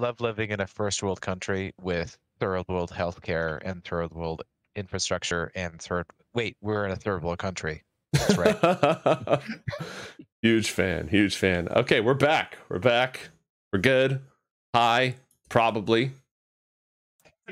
love living in a first world country with third world healthcare and third world infrastructure and third. Wait, we're in a third world country. That's right. huge fan. Huge fan. Okay, we're back. We're back. We're good. Hi, probably.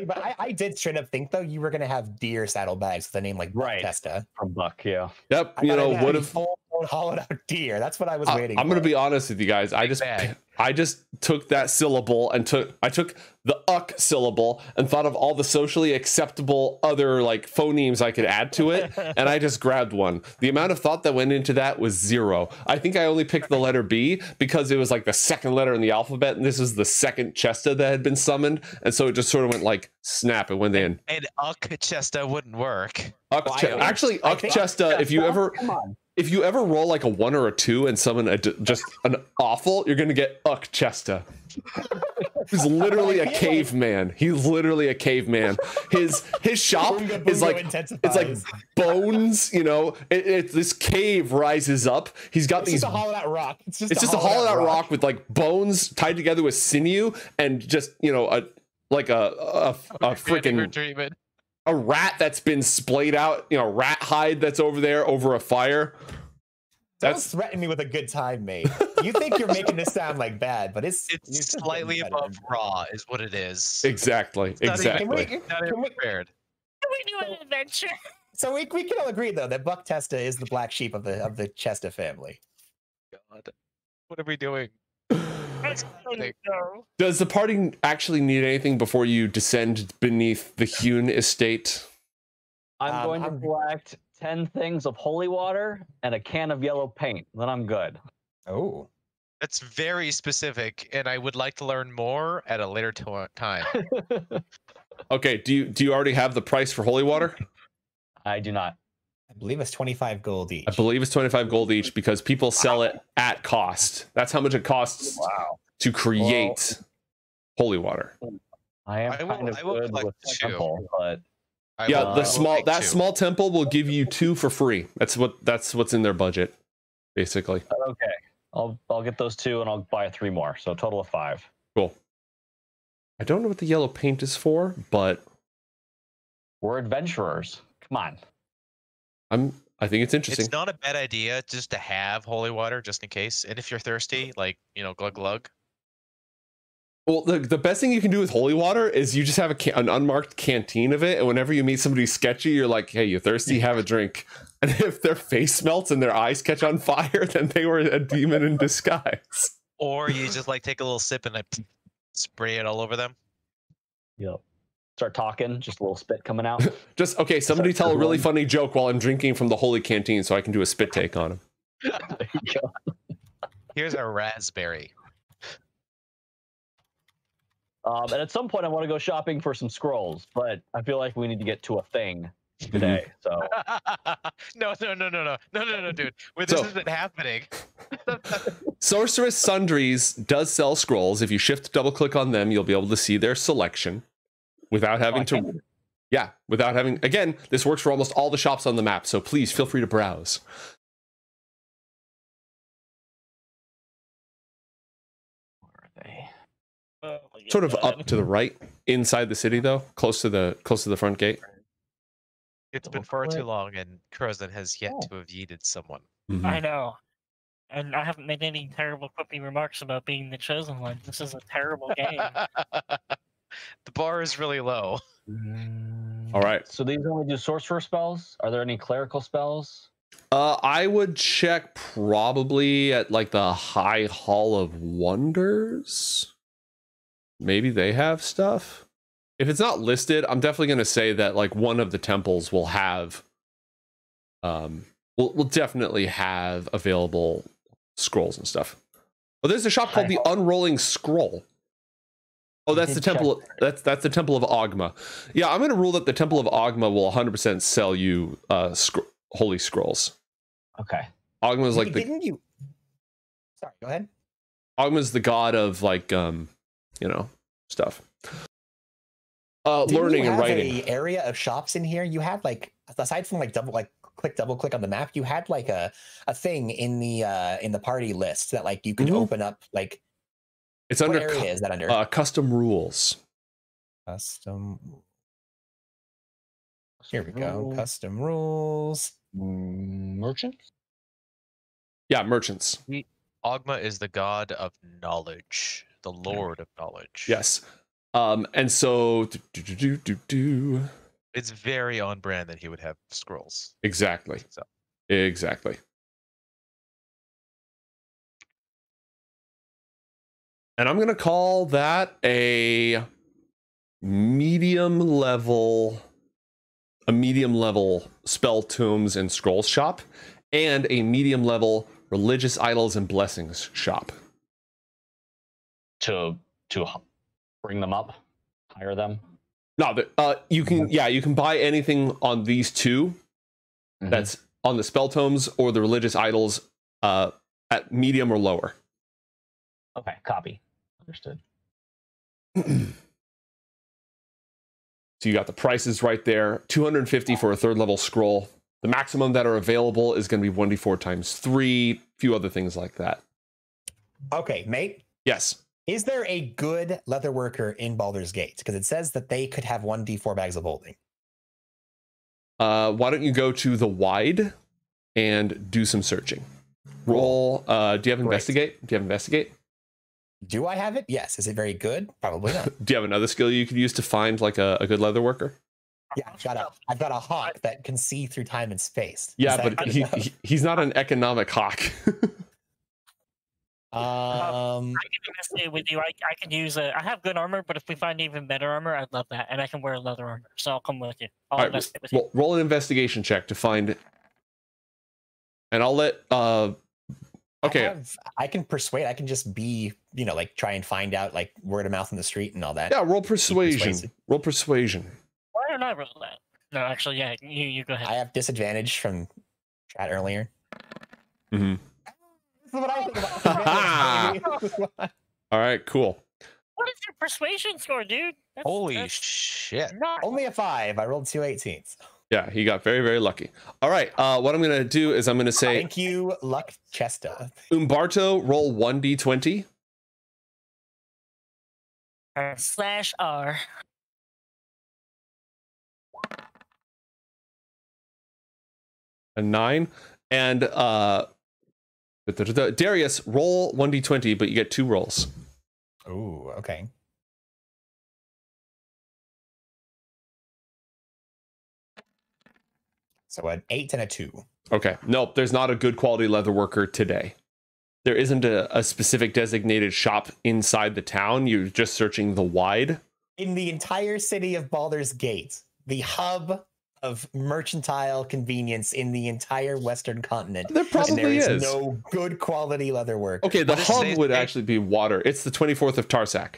But I, I did straight up think though you were gonna have deer saddlebags with a name like Right. Testa. From Buck, yeah. Yep. I You know, it had would have. full blown hollowed out deer. That's what I was I- waiting. I'm gonna be honest with you guys. I Big just bag. I just took that syllable and took I took the uck syllable and thought of all the socially acceptable other like phonemes I could add to it, and I just grabbed one. The amount of thought that went into that was zero. I think I only picked the letter B because it was like the second letter in the alphabet, and this is the second Chesta that had been summoned, and so it just sort of went like snap. It went in. And Uck Chesta wouldn't work. Uck Well, I actually, Uck Chesta. If you ever Come on. If you ever roll like a one or a two and summon a d just an awful, you're gonna get Uck Chesta. He's literally a caveman. He's literally a caveman. His his shop Boonga is like intensifies. it's like bones. You know, it, it, this cave rises up. He's got It's these. just a hollowed out rock. It's just It's just a hollowed out rock with like bones tied together with sinew and just you know a like a a, a freaking treatment. A rat that's been splayed out. You know, rat hide that's over there over a fire. Don't That's threaten me with a good time, mate. You think you're making this sound like bad, but it's It's you're slightly above raw, is what it is. exactly Not even- exactly. Can we- Not even can we- prepared. we do an adventure? So we, we can all agree though that Buck Testa is the black sheep of the of the Chesta family. God. What are we doing? Let's happening? go. Does the party actually need anything before you descend beneath the Hhune estate? I'm Um, going to I'm- collect 10 things of holy water and a can of yellow paint. Then I'm good. Oh, That's very specific, and I would like to learn more at a later to- time. Okay, do you do you already have the price for holy water? I do not. I believe it's 25 gold each. I believe it's 25 gold each because people sell it at cost. That's how much it costs Wow. to create holy water. I am I will- kind of I will good with two. temple, but I yeah, will- the small that two. small temple will give you two for free. That's what that's what's in their budget, basically. okay. I'll I'll get those two and I'll buy three more. So a total of five. Cool. I don't know what the yellow paint is for, but We're adventurers. Come on. I'm I think it's interesting. It's not a bad idea just to have holy water just in case. And if you're thirsty, like you know, glug glug. Well, the, the best thing you can do with holy water is you just have a ca- an unmarked canteen of it, and whenever you meet somebody sketchy, you're like, "Hey, you thirsty? Have a drink." And if their face melts and their eyes catch on fire, then they were a demon in disguise. Or you just like take a little sip and like spray it all over them. Yep. Start talking, just a little spit coming out. Just okay. Somebody Sorry, tell a really funny joke while I'm drinking from the holy canteen, so I can do a spit take on him. There you go. Here's a raspberry. Um, and at some point, I want to go shopping for some scrolls, but I feel like we need to get to a thing today. So no, no, no, no, no, no, no, no, dude. Where this So- isn't happening. Sorceress Sundries does sell scrolls. If you shift double click on them, you'll be able to see their selection without having I to. Yeah, without having. Again, this works for almost all the shops on the map, so please feel free to browse. where are they? Oh Sort of up to the right, inside the city, though, close to the close to the front gate. It's been far too long, and Curzon has yet Oh. to have yeeted someone. Mhm. I know. And I haven't made any terrible quippy remarks about being the chosen one. This is a terrible game. the bar is really low. All right. So these only do sorcerer spells. Are there any clerical spells? Uh, I would check probably at like the High Hall of Wonders. Maybe they have stuff. If it's not listed, I'm definitely going to say that like one of the temples will have, um, will will definitely have available scrolls and stuff. But there's a shop called High the Unrolling Scroll. Oh, that's the temple. That's that's the Temple of Ogma. Yeah, I'm going to rule that the Temple of Ogma will 100% sell you uh, scr- holy scrolls. Okay. Ogma is like the didn't you? Sorry, go ahead. Ogma is the god of like um, you know, stuff. Uh, Didn't learning you and have writing. A area of shops in here. You had like aside from like double like click double click on the map. You had like a a thing in the uh in the party list that like you could Mhm. open up like It's What under area cu- is that under? uh, custom rules. custom. Here we go. Custom rules. Mm, Merchant? Yeah, merchants. Ogma is the god of knowledge, the lord of knowledge. Yes. Um, and so do, do, do, do, do, do. It's very on brand that he would have scrolls. exactly. So Exactly. And I'm going to call that a medium level a medium level spell tombs and scrolls shop and a medium level religious idols and blessings shop. To to bring them up, hire them. No, the- uh, you can yeah, you can buy anything on these 2 Mhm. that's on the spell tomes or the religious idols uh, at medium or lower. okay. Copy. Understood. So you got the prices right there 250 for a third level scroll. The maximum that are available is going to be 1d4 times 3, a few other things like that. Okay, mate. Yes. Is there a good leather worker in Baldur's Gate? Because it says that they could have one d4 bags of holding. Uh, why don't you go to the wide and do some searching? Roll. Uh, do you have Great. investigate? Do you have investigate? Do I have it? Yes. Is it very good? Probably not. Do you have another skill you could use to find like a, a good leather worker? Yeah, I've got a I've got a hawk that can see through time and space. Yeah, but he, he he's not an economic hawk. um I can investigate with you. I, I can use a. I have good armor, but if we find even better armor, I'd love that, and I can wear leather armor. So I'll come with you. I'll All right, investigate with you. roll, roll an investigation check to find. And I'll let. uh I Okay, have- I can persuade. I can just be, you know, like try and find out like word of mouth in the street and all that. yeah, roll persuasion. Roll persuasion. Why don't I roll that? No, actually, yeah. You you go ahead. I have disadvantage from chat earlier. hmm This is what I think about. All right, cool. What is your persuasion score, dude? That's, Holy that's shit. not Only a five. I rolled two 18s. Yeah, he got very, very lucky. All right, uh, what I'm going to do is I'm going to say, Thank you, Luck Chesta. Umberto, roll 1d20. uh, slash R. a nine, and uh. Darius roll one d twenty, but you get two rolls. Oh, okay. So an eight and a two. Okay, nope, there's not a good quality leather worker today. There isn't a, a specific designated shop inside the town. You're just searching the wide. In the entire city of Baldur's Gate, the hub of mercantile convenience in the entire Western continent. There and there probably is, is. no good quality leather work. Okay, the hub would actually be water. It's the 24th of Tarsakh.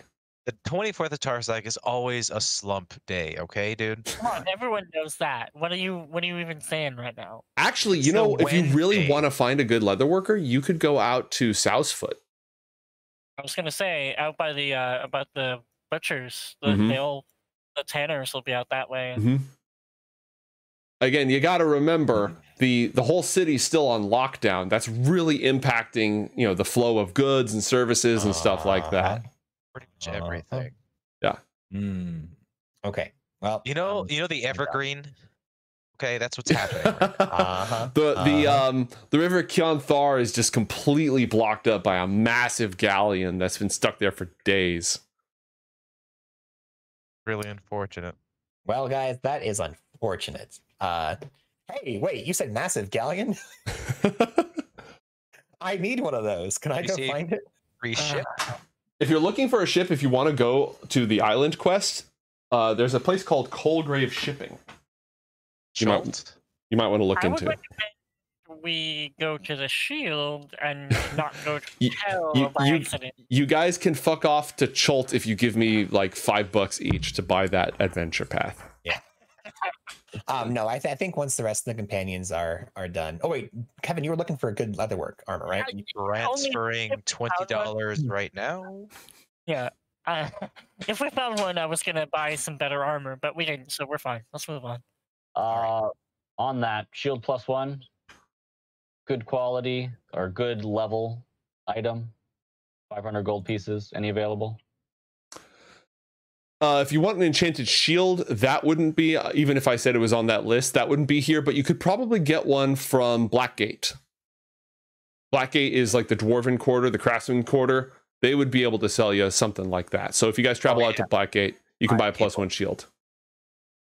The 24th of Tarsakh is always a slump day, okay, dude? Come on, everyone knows that. What are you? What are you even saying right now? Actually, you It's know, the if you really Wednesday. want to find a good leather worker, you could go out to Southfoot. I was gonna say out by the uh about the butchers. The Mhm. they all the tanners will be out that way. Mm-hmm. Again, you got to remember the the whole city's still on lockdown. That's really impacting you know the flow of goods and services and stuff like that. Pretty much Uh-huh. everything. Hmm. Okay. Well, You know, um, you know the my God. Evergreen? Okay, that's what's happening right. Uh-huh. The the Uh-huh. um the river Chionthar is just completely blocked up by a massive galleon that's been stuck there for days. Really unfortunate. Well, guys, that is unfortunate. Uh, hey, wait, you said massive galleon? I need one of those. Can I You go see- find it? Free ship. If you're looking for a ship, if you want to go to the island quest, uh, there's a place called Coalgrave Shipping. You might- You might want to look I into. recommend we go to the shield and not go to You- hell you- by you- accident. You guys can fuck off to Chult if you give me like five bucks each to buy that adventure path. Um, no, I, th- I think once the rest of the companions are are done. Oh wait, Kevin, you were looking for a good leatherwork armor, right? I- Transferring twenty dollars right now. Yeah. Uh, if we found one, I was gonna buy some better armor, but we didn't, so we're fine. Let's move on. Uh, on that shield plus one, good quality or good level item. 500 gold pieces. Any available? Uh, if you want an enchanted shield, that wouldn't be, uh, even if I said it was on that list, that wouldn't be here, but you could probably get one from Blackgate. Blackgate is like the Dwarven Quarter, the Craftsman Quarter. They would be able to sell you something like that. So if you guys travel Oh, out to Blackgate, you can Alright, buy a one shield.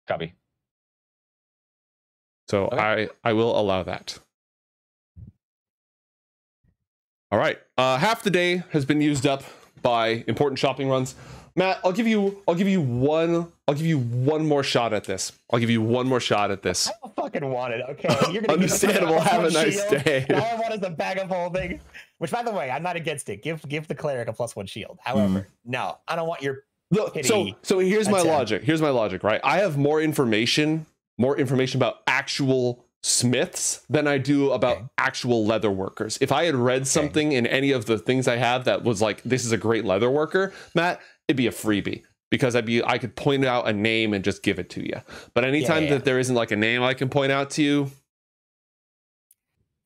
Copy. So Okay. I I will allow that. All right. Uh, half the day has been used up by important shopping runs. Matt, I'll give you I'll give you one I'll give you one more shot at this. I'll give you one more shot at this. I don't fucking want it. Okay, you're gonna Understandable. Have a nice shield. day. All I want is a bag of holding. Which, by the way, I'm not against it. Give give the cleric a plus one shield. Hmm. However, no, I don't want your. Look, so so here's my logic. Here's my logic, right? I have more information, more information about actual smiths than I do about Okay. actual leather workers. If I had read something in any of the things I have that was like this is a great leather worker, Matt, it'd be a freebie because I'd be I could point out a name and just give it to you. But anytime yeah. that there isn't like a name I can point out to you,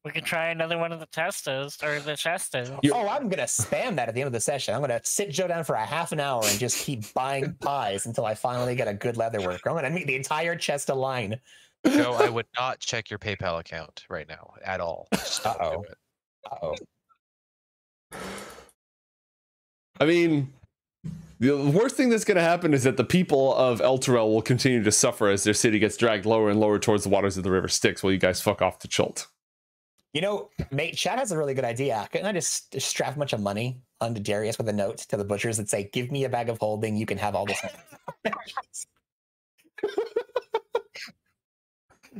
We could try another one of the testos or the chestos. Oh, I'm gonna spam that at the end of the session. I'm gonna sit Joe down for a half an hour and just keep buying pies until I finally get a good leather worker. I'm gonna meet the entire chest of line. No, I would not check your PayPal account right now at all. Just don't do Uh-oh. Uh-oh. I mean, the worst thing that's going to happen is that the people of Elturel will continue to suffer as their city gets dragged lower and lower towards the waters of the river Styx while you guys fuck off to Chult. You know, mate, Chad has a really good idea. Couldn't I just, just strap a bunch of money onto Darius with a note to the butchers that say, "Give me a bag of holding. You can have all this."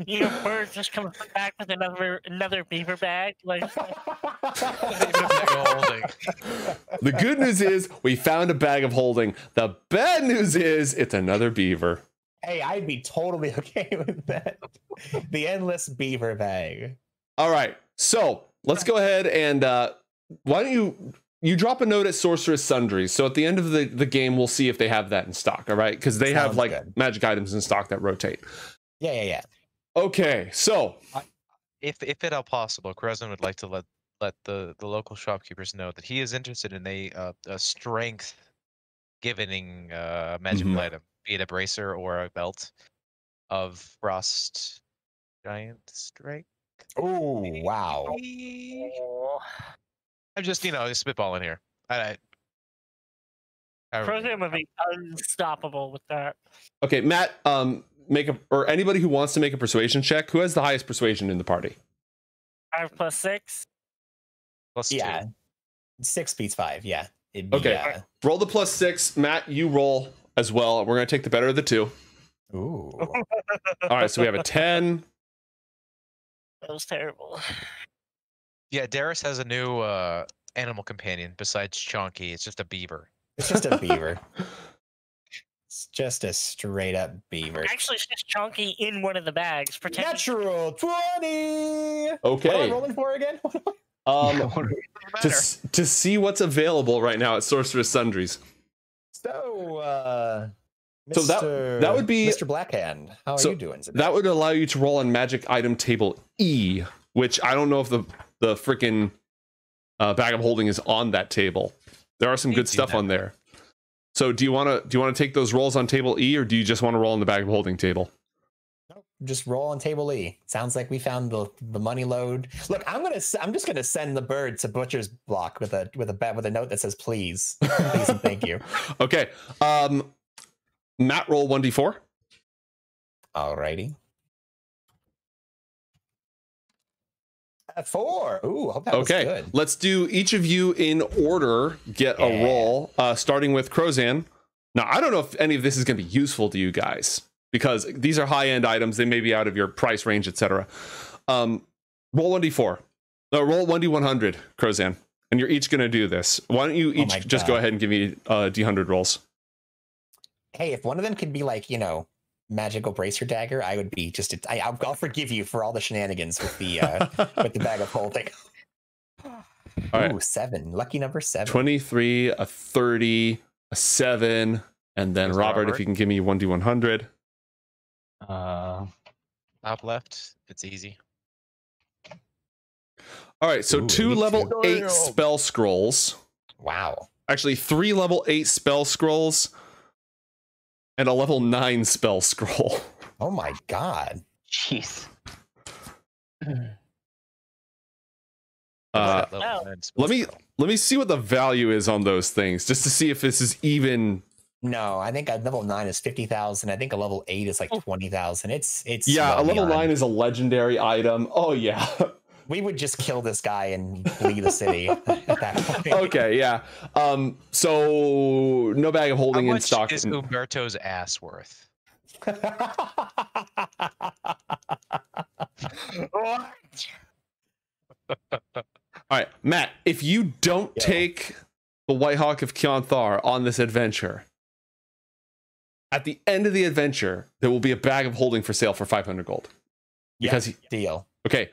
You know, bird just comes back with another another beaver bag. Like The good news is we found a bag of holding. The bad news is it's another beaver. hey, I'd be totally okay with that. The endless beaver bag. All right, so let's go ahead and uh, why don't you you drop a note at Sorceress Sundries? So at the end of the, the game, we'll see if they have that in stock. All right, because they have like good. magic items in stock that rotate. Yeah, yeah, yeah. Okay, so If if at all possible, Krezin would like to let let the the local shopkeepers know that he is interested in a uh, a strength giving uh, magical Mhm. item, be it a bracer or a belt of frost giant strike. Oh, wow. I'm just you know just spitballing here. I, I, however Program would be unstoppable with that. Okay, Matt, um, make a or anybody who wants to make a persuasion check. Who has the highest persuasion in the party? Five plus six. plus two. Yeah. Six beats five. Yeah. It'd be, Okay. uh, Roll the plus six. Matt, you roll as well. We're gonna take the better of the two. ooh. All right, so we have a ten. That was terrible. Yeah, Darius has a new uh, animal companion besides Chonky. It's just a beaver. It's just a beaver. It's just a straight up beaver. Actually, it's just chunky in one of the bags. Pretend Natural 20. Okay. What am I rolling for again? Um, to Matter. s- to see what's available right now at Sorceress Sundries. so, uh, So that- Mr. that would be- Mr. Blackhand. How are So you doing today? That would allow you to roll on Magic Item Table E, which I don't know if the the freaking uh, bag of holding is on that table. There are some You good stuff that. on there. So do you want to do you want to take those rolls on Table E, or do you just want to roll on the bag of holding table? Nope, Just roll on table E. Sounds like we found the, the money load. Look, I'm gonna I'm just gonna send the bird to butcher's block with a with a bet with a note that says please, please and thank you. Okay. Um, Matt, roll one d four. Alrighty. Four. Ooh, I hope that was Okay, good. let's do each of you in order. Get a roll, uh, starting with Crozan. Now, I don't know if any of this is going to be useful to you guys because these are high end items. They may be out of your price range, etc. Um, roll one d four. No, roll one d one hundred, Crozan, and you're each going to do this. Why don't you Oh each just go ahead and give me uh, d hundred rolls? Hey, if one of them could be like you know magical bracer dagger, I would be just. I, I'll, I'll forgive you for all the shenanigans with the uh, with the bag of holding. All right. Ooh, seven. Lucky number seven. Twenty three, a thirty, a seven, and then There's Robert, if you can give me one d one hundred. Uh, Top left, it's easy. All right, so Ooh, two 82. level eight spell scrolls Wow. Actually, three level eight spell scrolls and a level nine spell scroll. Oh my god. Jeez. Uh, Oh. let me let me see what the value is on those things, just to see if this is even. No, I think a level nine is fifty thousand. I think a level eight is like twenty thousand. It's it's Yeah, well a level beyond. nine is a legendary item. Oh yeah. We would just kill this guy and flee the city at that point. okay, yeah. Um, so no bag of How holding in much stock. is Umberto's ass worth? All right, Matt, if you don't Yeah. take the White Hawk of Chionthar on this adventure, at the end of the adventure, there will be a bag of holding for sale for 500 gold. Yeah, Because he, deal. okay,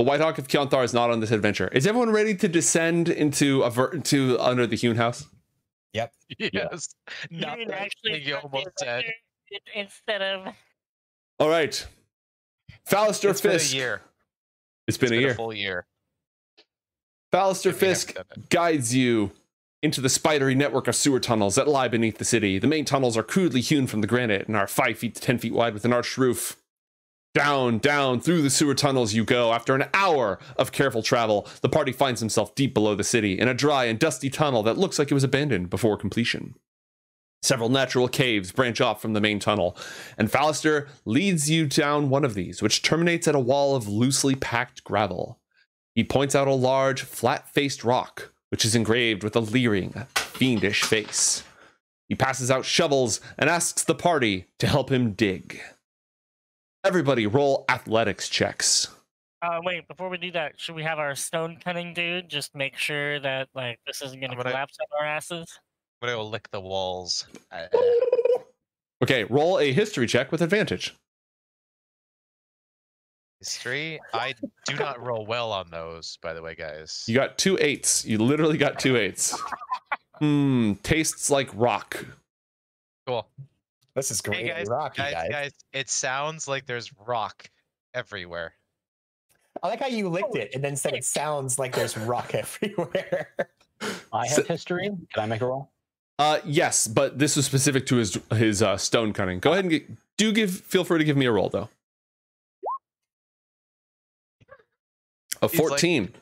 the White Hawk of Chionthar is not on this adventure. Is everyone ready to descend into a ver- to under the Hhune House? Yep. Yes. You Not actually you almost said. instead of All right, Fallister It's been a Fisk. year. It's been It's a been year. a full year. Fallister Fisk guides you into the spidery network of sewer tunnels that lie beneath the city. The main tunnels are crudely hewn from the granite and are five feet to ten feet wide with an arched roof. Down, down through the sewer tunnels you go. After an hour of careful travel, the party finds himself deep below the city in a dry and dusty tunnel that looks like it was abandoned before completion. Several natural caves branch off from the main tunnel, and Fallister leads you down one of these, which terminates at a wall of loosely packed gravel. He points out a large, flat faced rock, which is engraved with a leering, fiendish face. He passes out shovels and asks the party to help him dig. Everybody roll athletics checks. Uh, wait, before we do that, should we have our stone cutting dude just make sure that like this isn't gonna gonna- collapse on our asses? I'm gonna lick the walls. Uh, Okay, roll a history check with advantage. History. I do not roll well on those, by the way, guys. You got two eights. You literally got two eights. Hmm, tastes like rock. Cool. This is great. Hey guys, rocky, guys, guys. guys, it sounds like there's rock everywhere. I like how you licked it and then said it sounds like there's rock everywhere. I So- have history. Can I make a roll? Uh, yes, but this was specific to his his uh, stone cutting. Go ahead and get, do give. Feel free to give me a roll though. A He's like- fourteen.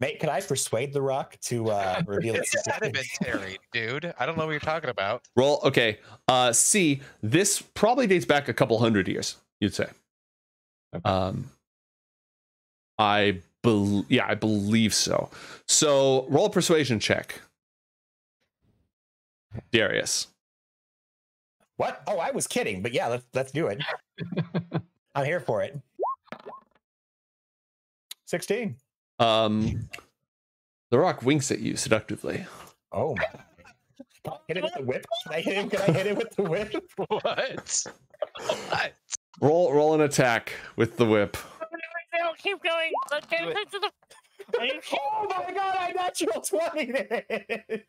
Mate, can I persuade the rock to uh, reveal its It's secret? sedimentary, dude. I don't know what you're talking about. Roll. Okay. Uh, C. This probably dates back a couple hundred years. You'd say. Okay. Um. I believe. yeah, I believe so. So roll a persuasion check. Darius. What? Oh, I was kidding, but yeah, let's let's do it. I'm here for it. Sixteen. Um. The rock winks at you seductively. Oh my! Can I hit it with the whip? Can I hit him? Can I hit it with the whip? What? What? Roll roll an attack with the whip. No, keep going. Let's get into the. You kidding? Oh my god! I natural twenty it.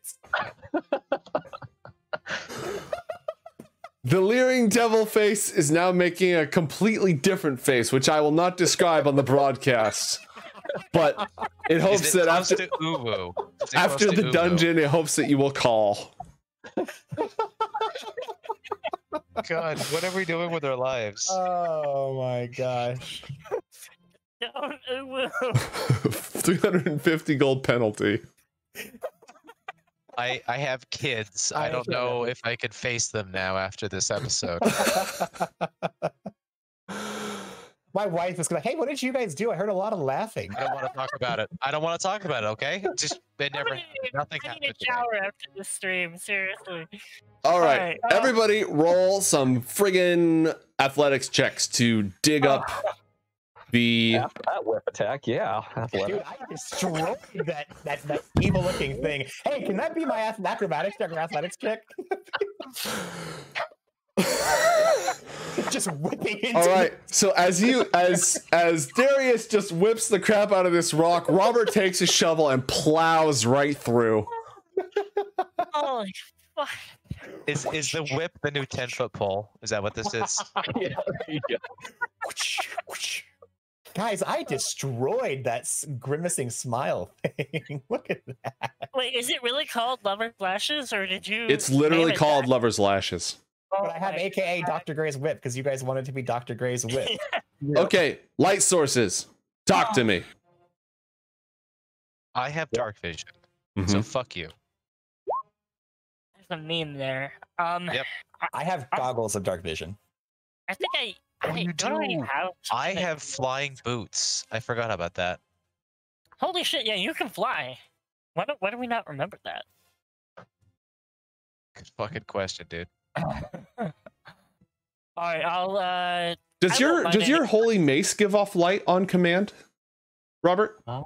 The leering devil face is now making a completely different face, which I will not describe on the broadcast. But it hopes it that after to Uwu? It after close to the Uwu? dungeon, it hopes that you will call. God, what are we doing with our lives? Oh my gosh! Don't. ooh, 350 gold penalty. I I have kids. I I don't know if I could face them now after this episode. My wife is like, "Hey, what did you guys do? I heard a lot of laughing." I don't want to talk about it. I don't want to talk about it. Okay, just it never. gonna need- Nothing I need happened. a today. shower after the stream. Seriously. All right, Alright, uh, everybody, roll some friggin' athletics checks to dig up the. After that whip attack, yeah. athletic. Dude, I destroyed that that that evil looking thing. Hey, can that be my ath- acrobatics check or athletics check? just whipping into All right. So as you as as Darius just whips the crap out of this rock, Robert takes a shovel and plows right through. Holy fuck. Is is the whip the new ten foot pole? Is that what this is? yeah, there. Guys, I destroyed that grimacing smile thing. Look at that. Wait, is it really called Lover Lashes, or did you? It's literally it called that? Lover's Lashes. But I have Oh AKA God. Dr. Gray's whip because you guys wanted to be Dr. Gray's whip. Okay, light sources. Talk to me. I have dark vision, Mhm. so fuck you. There's a meme there. Um, Yep. I have goggles of dark vision. I think I. Oh, I you don't really do. have. I have flying boots. I forgot about that. Holy shit! Yeah, you can fly. Why do Why do we not remember that? Good fucking question, dude. All right, I'll. uh Does I your won't does your holy mace give off light on command, Robert? I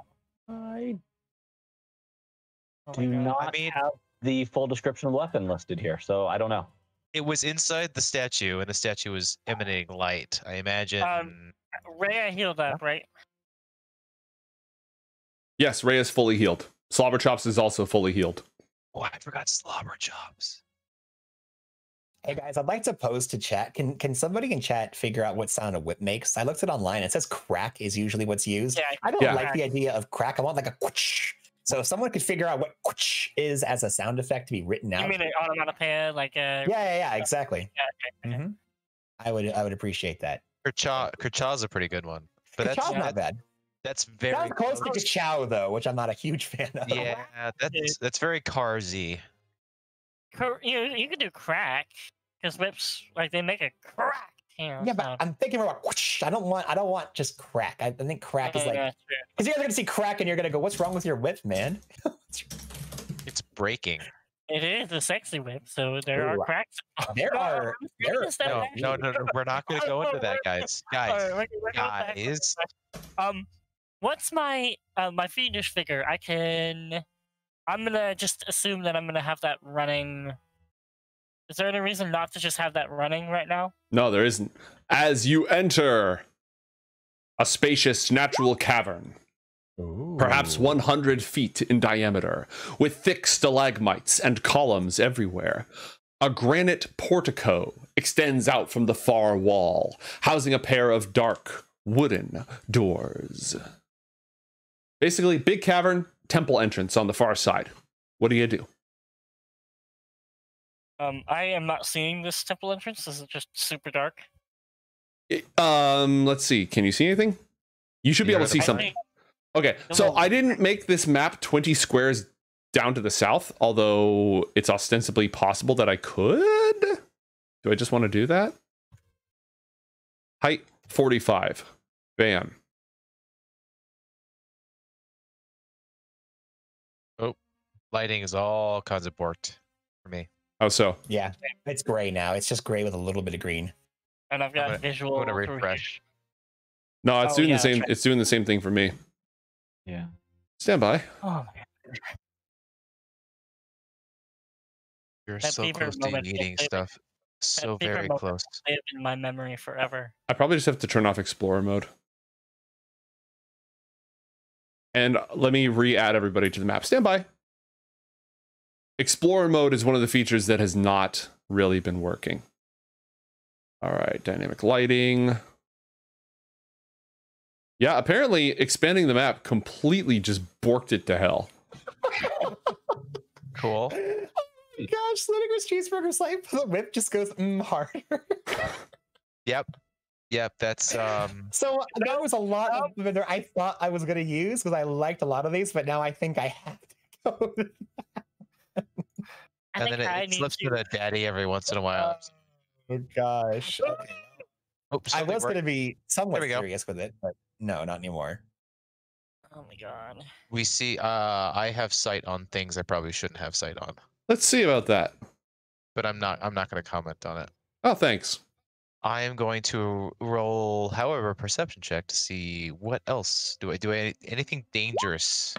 oh do God. not mean- have the full description of the weapon listed here, so I don't know. It was inside the statue, and the statue was emanating light. I imagine. Ray, I healed up, right? Yes, Ray is fully healed. Slobber Chops is also fully healed. oh, I forgot slobber chops. Hey guys, I'd like to pose to chat. Can can somebody in chat figure out what sound a whip makes? I looked it online. It says crack is usually what's used. Yeah. I don't Yeah. like the idea of crack. I want like a whoosh. So if someone could figure out what whoosh is as a sound effect to be written out. You mean an onomatopoeia, like a? yeah, yeah, yeah, exactly. Yeah, okay, okay. Mhm. I would I would appreciate that. Kerchaw, Kerchaw's a pretty good one, but that's not bad. that's very Sounds close to Chow though, which I'm not a huge fan of. Yeah, that's that's very carsy. Cor- You you could do crack because whips like they make a crack. You know, Yeah, but. I'm thinking about whoosh. I don't want I don't want just crack. I, I think crack is like because you guys are gonna see crack and you're gonna go, what's wrong with your whip, man? It's breaking. It is a sexy whip, so there Ooh, are cracks. There are there serious, that No, no, no, no. We're not going to go into that, guys. Guys, we're- we're going back. guys. Um, what's my uh, my fiendish figure? I can. I'm gonna just assume that I'm gonna have that running. Is there any reason not to just have that running right now? No, there isn't. As you enter a spacious natural cavern, perhaps 100 feet in diameter, with thick stalagmites and columns everywhere. A granite portico extends out from the far wall, housing a pair of dark wooden doors. Basically, big cavern, temple entrance on the far side. What do you do? Um, I am not seeing this temple entrance. Is it just super dark? It- um, let's see. Can you see anything? You should be You able to see something. think- Okay, so I didn't make this map 20 squares down to the south, although it's ostensibly possible that I could. Do I just want to do that? Height 45. Bam. Lighting is all kinds of borked for me. Oh, so Yeah, it's gray now. It's just gray with a little bit of green. And I've got gonna- visual. I'm going to refresh. no, it's Oh, doing yeah, the same. try- It's doing the same thing for me. Yeah. Stand by. here. Oh man. You're That so close to moment will eating stuff. So beaver very moment close. Live in my memory forever. I probably just have to turn off Explorer mode. And let me re-add everybody to the map. Stand by. Explorer mode is one of the features that has not really been working. All right, dynamic lighting. Yeah, apparently expanding the map completely just borked it to hell. Cool. Oh my gosh, Ludicrous Cheeseburger's like the whip just goes mm, harder. Yep. Yep. That's um. So that was a lot of them there I thought I was gonna use because I liked a lot of these, but now I think I have to go. With- I and then it, it slips to. to the daddy every once in a while. Oh gosh. Okay. Oops. I was gonna be somewhat go. serious with it, but no, not anymore. Oh my god. We see. Uh, I have sight on things I probably shouldn't have sight on, Let's see about that. but I'm not. I'm not going to comment on it. Oh, thanks. I am going to roll, however, a perception check to see what else do I do. I, anything dangerous?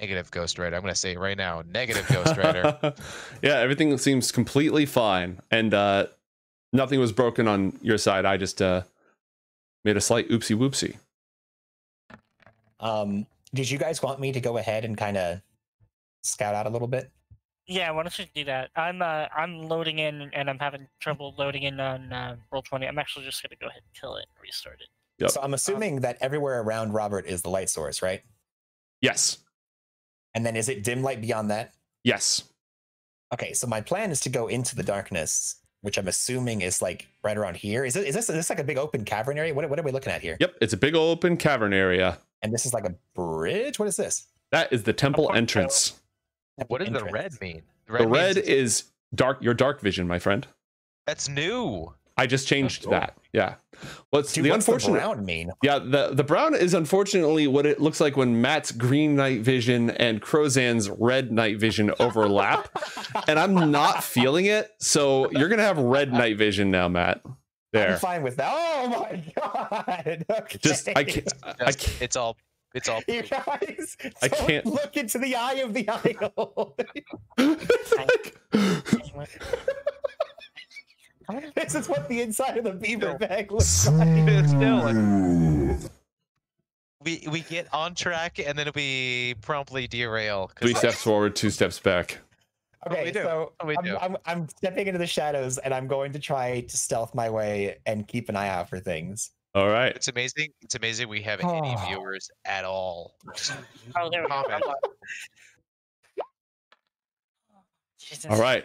Negative Ghost Rider. I'm going to say it right now. Negative Ghost Rider. yeah, everything seems completely fine, and uh, nothing was broken on your side. I just uh, made a slight oopsie whoopsie. Um, did you guys want me to go ahead and kind of scout out a little bit? Yeah, why don't you do that? I'm uh I'm loading in and I'm having trouble loading in on uh, roll twenty. I'm actually just gonna go ahead and kill it and restart it. Yep. So I'm assuming that everywhere around Robert is the light source, right? Yes. And then is it dim light beyond that? Yes. Okay, so my plan is to go into the darkness, which I'm assuming is like right around here. Is, it, is this is this like a big open cavern area? What, what are we looking at here? Yep. It's a big open cavern area. And this is like a bridge. What is this? That is the temple portal. entrance. What does the red mean? The means red is dark. Your dark vision, my friend. that's new. I just changed cool. that. Yeah. What's Dude, the what's unfortunate? the brown mean? Yeah, the the brown is unfortunately what it looks like when Matt's green night vision and Crozan's red night vision overlap, and I'm not feeling it. So you're gonna have red night vision now, Matt. I'm There. fine with that. Oh my god. Okay. Just I can't. I can't. It's all. It's all. You guys, I can't- look into the eye of the idol. It's like- this is what the inside of the beaver bag looks like. still. We we get on track and then we promptly derail. Three like- steps forward, two steps back. What we Okay, do? so What we I'm. I'm, I'm stepping into the shadows and I'm going to try to stealth my way and keep an eye out for things. All right. It's amazing. It's amazing we have any Oh. viewers at all. Oh, there we go. Jesus. All right.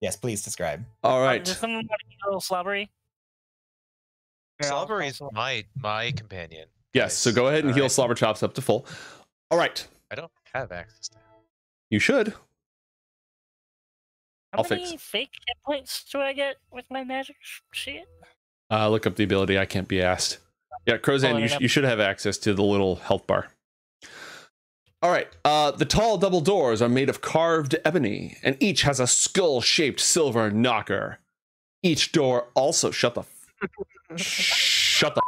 Yes, please describe. All right. Um, right. Does someone want to heal Slobbery? Slobbery is my my companion. Yes. So go ahead and heal Alright. Slobber Chops up to full. All right. I don't have access to. Him. You should. How I'll fix many fake hit points do I get with my magic sh- shit? Uh, look up the ability. I can't be asked. Yeah, Crozan, you, sh- you should have access to the little health bar. All right. Uh, the tall double doors are made of carved ebony, and each has a skull-shaped silver knocker. Each door also shut the. F- shut the.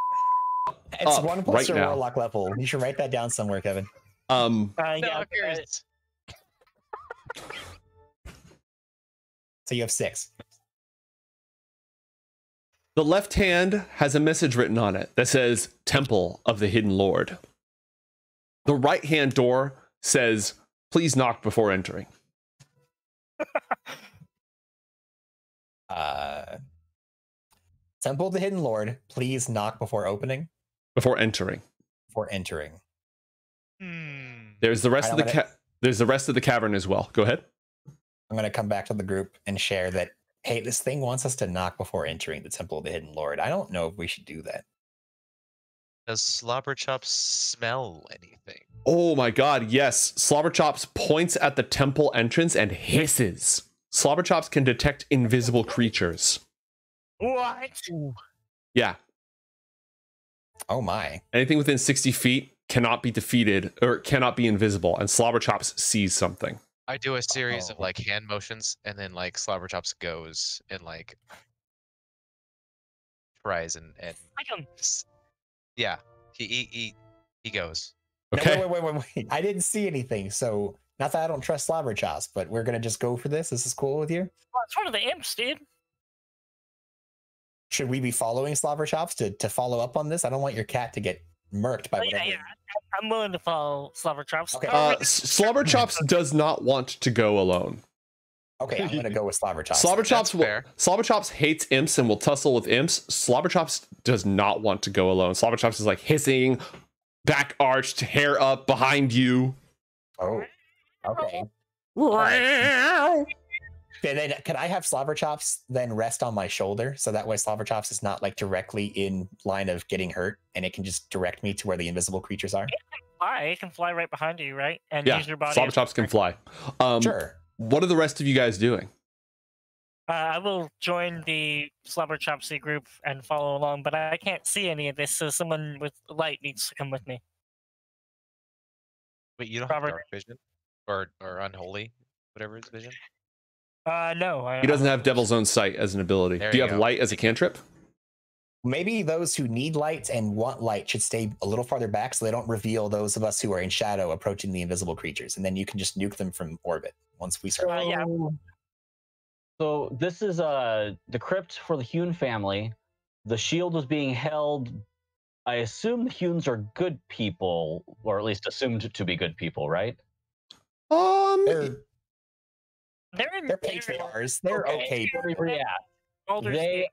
It's Up one plus right your now. warlock level. You should write that down somewhere, Kevin. Um. Uh, yeah, Knockers. So you have six. The left hand has a message written on it that says Temple of the Hidden Lord. The right hand door says, Please knock before entering. Uh, Temple of the Hidden Lord, please knock before opening, Before entering. before entering. Hmm. There's the rest of the don't there's the rest of the cavern as well. Go ahead. I'm going to come back to the group and share that, hey, this thing wants us to knock before entering the Temple of the Hidden Lord. I don't know if we should do that. Does Slobber Chop smell anything? Oh my god, yes. Slobberchops points at the temple entrance and hisses. Slobberchops can detect invisible creatures. What? Yeah. Oh my. Anything within 60 feet cannot be defeated or cannot be invisible, and Slobberchops sees something. I do a series of Oh. like hand motions, and then like Slobber Chops goes and like tries and and Like him. s- yeah, he he he, he goes. Okay. wait, wait, wait, wait, wait. I didn't see anything. So, not that I don't trust Slobber Chops, but we're going to just go for this. This is cool with you? Well, it's one of the imps, dude. Should we be following Slobber Chops to, to follow up on this? I don't want your cat to get murked by Oh, yeah, whatever. yeah. I- I'm willing to follow Slobber Chops. Okay. Uh, S- Slobberchops does not want to go alone. Okay, I'm going to go with Slobber Chops. Slobberchops That's will, fair. Slobberchops hates imps and will tussle with imps. Slobberchops does not want to go alone. Slobberchops is like hissing, back arched, hair up behind you. Oh, okay. And then could I have Slobber Chops then rest on my shoulder so that way Slobber Chops is not like directly in line of getting hurt and it can just direct me to where the invisible creatures are? Fly. It can fly right behind you, right? And Yeah, use your body. as- Slobberchops can fly. Um, Sure. What are the rest of you guys doing? Uh, I will join the Slobber Chopsy group and follow along, but I can't see any of this, so someone with light needs to come with me. Wait, you don't Robert. have dark vision or or unholy, whatever his vision. Uh, no. I, He doesn't have Devil's Own Sight as an ability. There Do you you have go. Light as a cantrip? Maybe those who need light and want light should stay a little farther back so they don't reveal those of us who are in shadow approaching the invisible creatures. And then you can just nuke them from orbit once we start. Uh, yeah. So- So this is uh the crypt for the Hhune family. The shield was being held. I assume the Hhunes are good people, or at least assumed to be good people, right? Um, They're, They're they're they're patriarchs. They're Okay. okay. Yeah. They Gate. They're-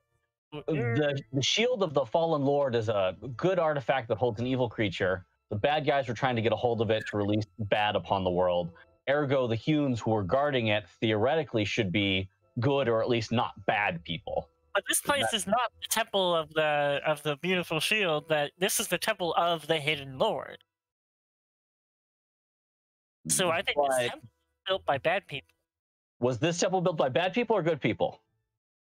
Uh, the the shield of the fallen lord is a good artifact that holds an evil creature. The bad guys were trying to get a hold of it to release bad upon the world. Ergo, the Hhunes who are guarding it theoretically should be good or at least not bad people. But this place is not the temple of the of the beautiful shield. That this is the temple of the hidden lord. So I think But this temple built by bad people. was this temple built by bad people or good people?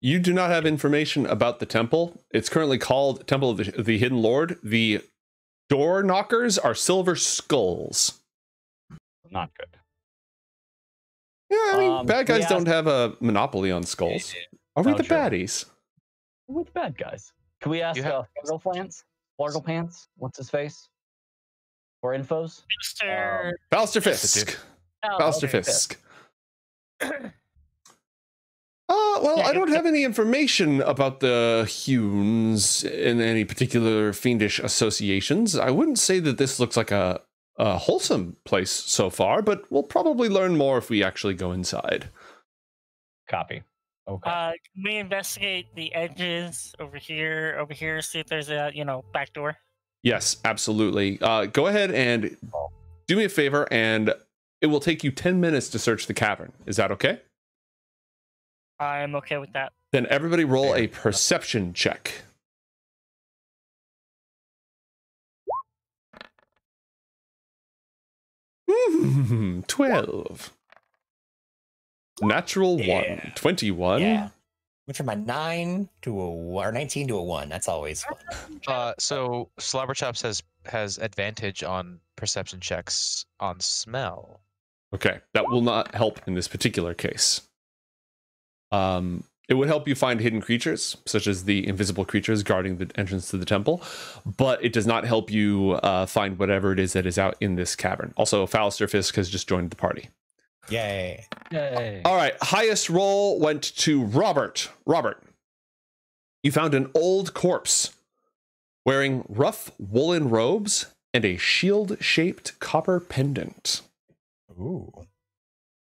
You do not have information about the temple. It's currently called Temple of the, the Hidden Lord. The door knockers are silver skulls. Not good. Yeah, I mean, Um, bad guys yeah. don't have a monopoly on skulls. Are we Oh, the true. baddies? With bad guys. Can we ask You uh, have- Fargo Plants? Fargo Pants? What's his face? For infos? Mr. Balster Yes, I do. Fisk. Oh, Balster okay, Fisk. Uh, well, Yeah, I don't have any information about the Hhunes in any particular fiendish associations. I wouldn't say that this looks like a, a wholesome place so far, but we'll probably learn more if we actually go inside. Copy. Okay. Uh, can we investigate the edges over here, over here, see if there's a you know back door? Yes, absolutely. Uh, go ahead and do me a favor, and it will take you 10 minutes to search the cavern. Is that okay? I'm okay with that. Then everybody roll a perception check. Hmm, 12. Natural Yeah. 1. 21. Yeah. Went from a nine to a one, or 19 to a one. That's always fun. Uh, so Slobberchops has has advantage on perception checks on smell. Okay, that will not help in this particular case. Um, it would help you find hidden creatures, such as the invisible creatures guarding the entrance to the temple, but it does not help you uh, find whatever it is that is out in this cavern. Also, Fallister Fisk has just joined the party. Yay. Yay. All right, highest roll went to Robert. Robert, you found an old corpse wearing rough woolen robes and a shield shaped copper pendant. Ooh.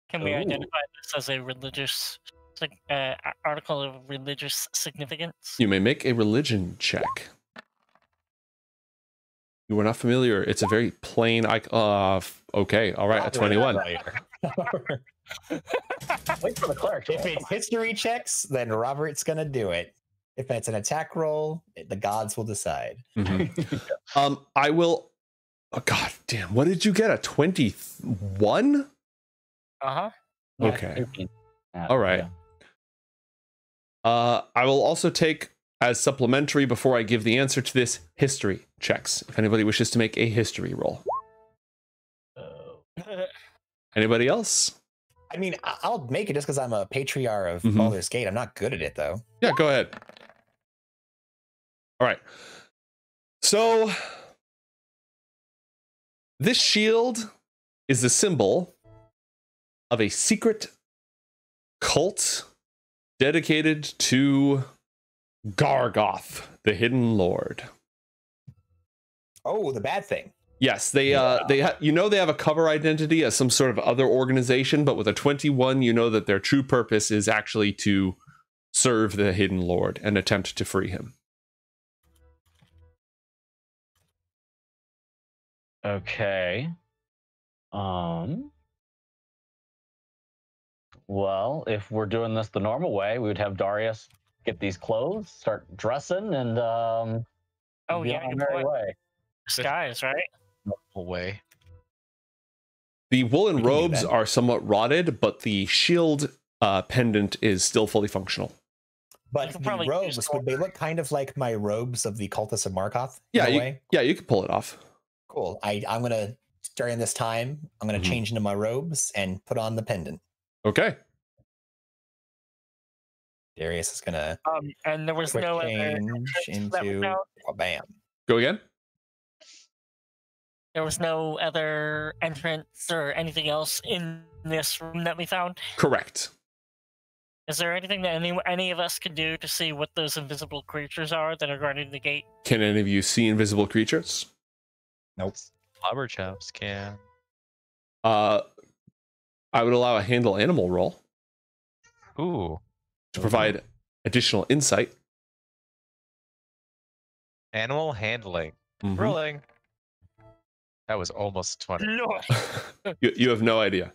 Can we Ooh. identify this as a religious sig- uh, a- article of religious significance? You may make a religion check. You were not familiar. It's a very plain icon. Uh, okay, all right, a 21. Wait for the clerk. if roll. it's history checks, then Robert's gonna do it. If it's an attack roll, it- the gods will decide. Mhm. Um, I will. Oh, God damn. What did you get? A 21? Uh huh. Yeah, okay. 13. Yeah, All right. yeah. Uh, I will also take as supplementary before I give the answer to this history checks. If anybody wishes to make a history roll. Oh. Anybody else? I mean, I- I'll make it just because I'm a patriarch of Mhm. Baldur's Gate. I'm not good at it though. Yeah, go ahead. All right. So this shield is the symbol of a secret cult dedicated to Gargauth, the hidden lord. Oh, the bad thing. Yes, they uh they ha- you know they have a cover identity as some sort of other organization, but with a 21 you know that their true purpose is actually to serve the hidden lord and attempt to free him. Okay. Um. Well, if we're doing this the normal way, we would have Darius get these clothes, start dressing, and um. Oh be yeah, on our good point. way. Disguise, right? Away. The woolen We can do robes are somewhat rotted, but the shield uh, pendant is still fully functional. But the probably robes, would they look kind of like my robes of the cultists of Markoth? Yeah, you- Yeah, you can pull it off. Cool. I, I'm gonna during this time, I'm gonna Mhm. change into my robes and put on the pendant. Okay. Darius is gonna Um, and there was no other change into found? bam. Go again. there was no other entrance or anything else in this room that we found. Correct. Is there anything that any any of us can do to see what those invisible creatures are that are guarding the gate? Can any of you see invisible creatures? Nope. Slobber chops can. Uh, I would allow a handle animal roll Ooh. to provide additional insight. Animal handling. Mhm. Rolling. That was almost 20. No. you, you have no idea.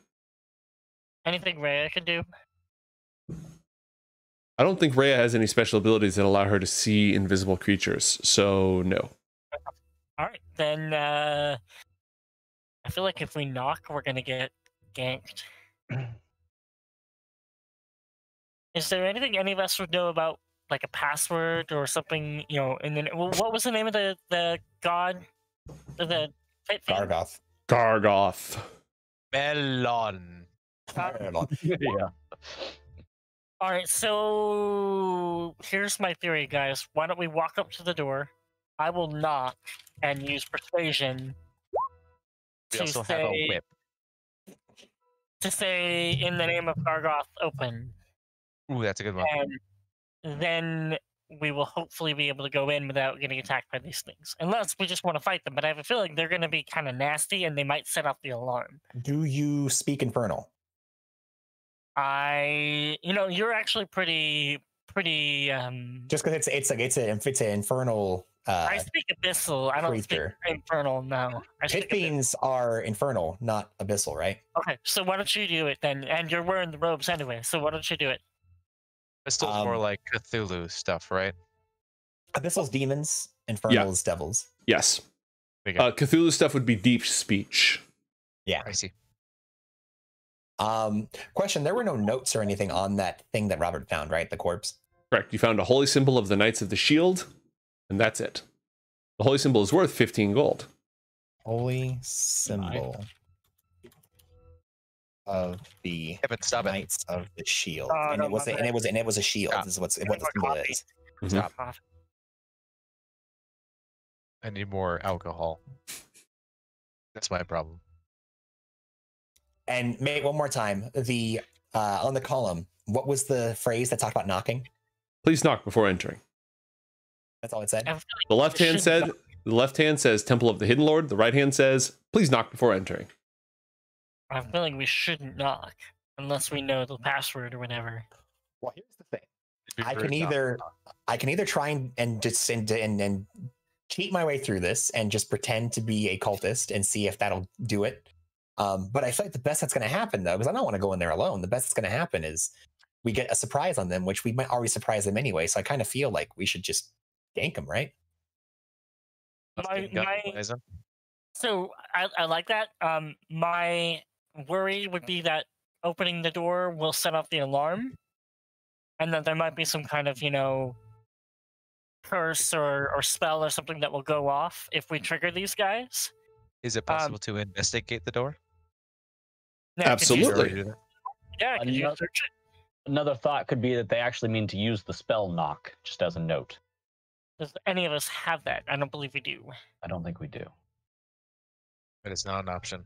Anything Rhea can do? I don't think Rhea has any special abilities that allow her to see invisible creatures, so no. All right, then. uh I feel like if we knock, we're gonna get ganked. Is there anything any of us would know about, like a password or something? You know, and then what was the name of the the god? The, the pit thing? Gargauth. Gargauth. Melon. yeah. All right, so here's my theory, guys. Why don't we walk up to the door? I will knock and use persuasion We to also have a whip. To say in the name of Gargauth, open, Ooh, that's a good one. and then we will hopefully be able to go in without getting attacked by these things. Unless we just want to fight them, but I have a feeling they're going to be kind of nasty and they might set off the alarm. Do you speak infernal? I, you know, you're actually pretty, pretty. um Just because it's it's like it's an it's an infernal uh I speak abyssal. I don't creature. speak infernal. No, I Pit speak abyssal. are infernal, not abyssal, right? Okay, so why don't you do it then? And you're wearing the robes anyway, so why don't you do it? Pistol's more um, like Cthulhu stuff, right? Abyssal's demons, infernal's devils. Yes. Uh, Cthulhu stuff would be deep speech. Yeah, I see. Um, question: There were no notes or anything on that thing that Robert found, right? The corpse. Correct. You found a holy symbol of the Knights of the Shield, and that's it. The holy symbol is worth 15 gold. Holy symbol of the Kevin, stop it. Knights of the Shield, Oh, and no, it was a, and it was and it was a shield. Stop. This is what's what the symbol coffee. is. Mhm. Stop. Uh, I need more alcohol. That's my problem. And make one more time the uh on the column. What was the phrase that talked about knocking? Please knock before entering. That's all it said. I feel like The left hand said knock. the left hand says Temple of the Hidden Lord. The right hand says please knock before entering. I'm feeling we shouldn't knock unless we know the password or whatever. Well, here's the thing. I can either knock. I can either try and and just and, and and cheat my way through this and just pretend to be a cultist and see if that'll do it. Um, but I feel like the best that's going to happen though, because I don't want to go in there alone. The best that's going to happen is we get a surprise on them, which we might already surprise them anyway. So I kind of feel like we should just gank them, right? My- my- So I, I like that. Um, my worry would be that opening the door will set off the alarm, and that there might be some kind of you know curse or, or spell or something that will go off if we trigger these guys. Is it possible to investigate the door? Yeah, could you- Absolutely. Already do that? Yeah, could you Another- search it? Another thought could be that they actually mean to use the spell knock, just as a note. Does any of us have that? I don't believe we do. I don't think we do. But it's not an option.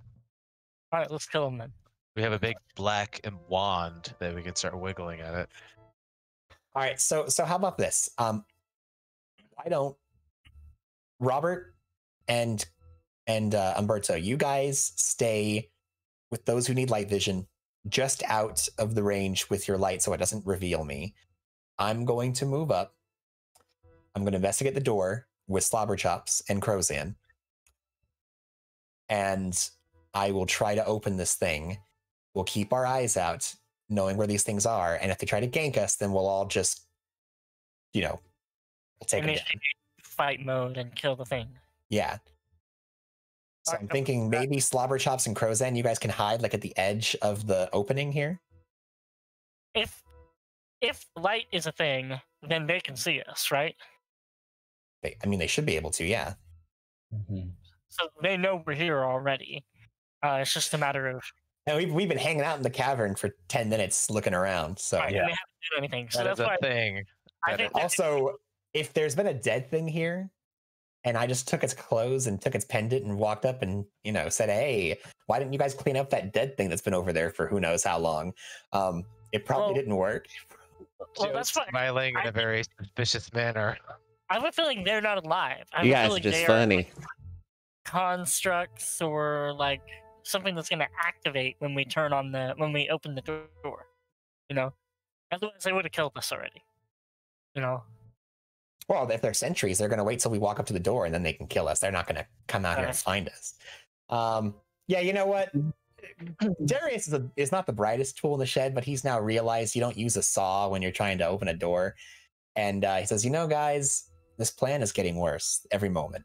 All right, let's kill him then. We have a big black and wand that we can start wiggling at it. All right. So so how about this? Um, why don't Robert and and uh, Umberto, you guys stay with those who need light vision, just out of the range with your light, so it doesn't reveal me. I'm going to move up. I'm going to investigate the door with Slobber Chops and Crozan, and I will try to open this thing. We'll keep our eyes out, knowing where these things are, and if they try to gank us, then we'll all just, you know, we'll take them down. Fight mode and kill the thing. Yeah. So I'm thinking maybe Slobber Chops and Crozan, you guys can hide like at the edge of the opening here. If if light is a thing, then they can see us, right? They, I mean, they should be able to. Yeah. So they know we're here already. Uh, it's just a matter of And we've, we've been hanging out in the cavern for 10 minutes looking around. So, Right, Yeah. and we haven't done anything. So That that's is why a thing. I think also, if there's been a dead thing here and I just took its clothes and took its pendant and walked up and, you know, said, hey, why didn't you guys clean up that dead thing that's been over there for who knows how long? Um, it probably Well- didn't work. well, that's Joe's fine. smiling in a very suspicious manner. I have a feeling they're not alive. I have You a guys are just they funny. like, constructs or like something that's going to activate when we turn on the when we open the door. You know, otherwise they would have killed us already. You know, Well, if they're sentries, they're going to wait till we walk up to the door and then they can kill us. They're not going to come out here and find us. Um, yeah, you know what? Darius is, a, is not the brightest tool in the shed, but he's now realized you don't use a saw when you're trying to open a door. And uh, he says, you know, guys, this plan is getting worse every moment.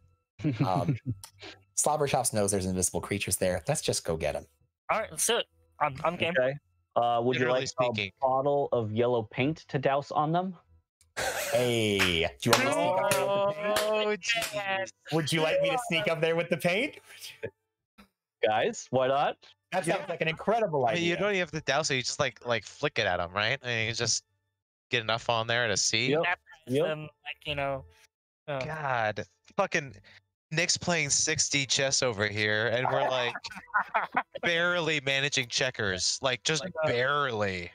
Um, Slobberchops knows there's invisible creatures there. Let's just go get them. all right, let's do it. I'm, I'm game. okay. Uh, would you like speaking. a bottle of yellow paint to douse on them? Hey, do you want me to sneak up there with the paint? Oh, Yes. Would you like me to sneak up there with the paint? Guys, why not? That sounds like an incredible I mean, idea. you don't even have to douse it. You just like like flick it at them, right? I mean, you just get enough on there to see. Yep. Baptize Yep. them, like you know. uh, God, fucking Nick's playing 6D chess over here, and we're like barely managing checkers, like just Like, uh, barely.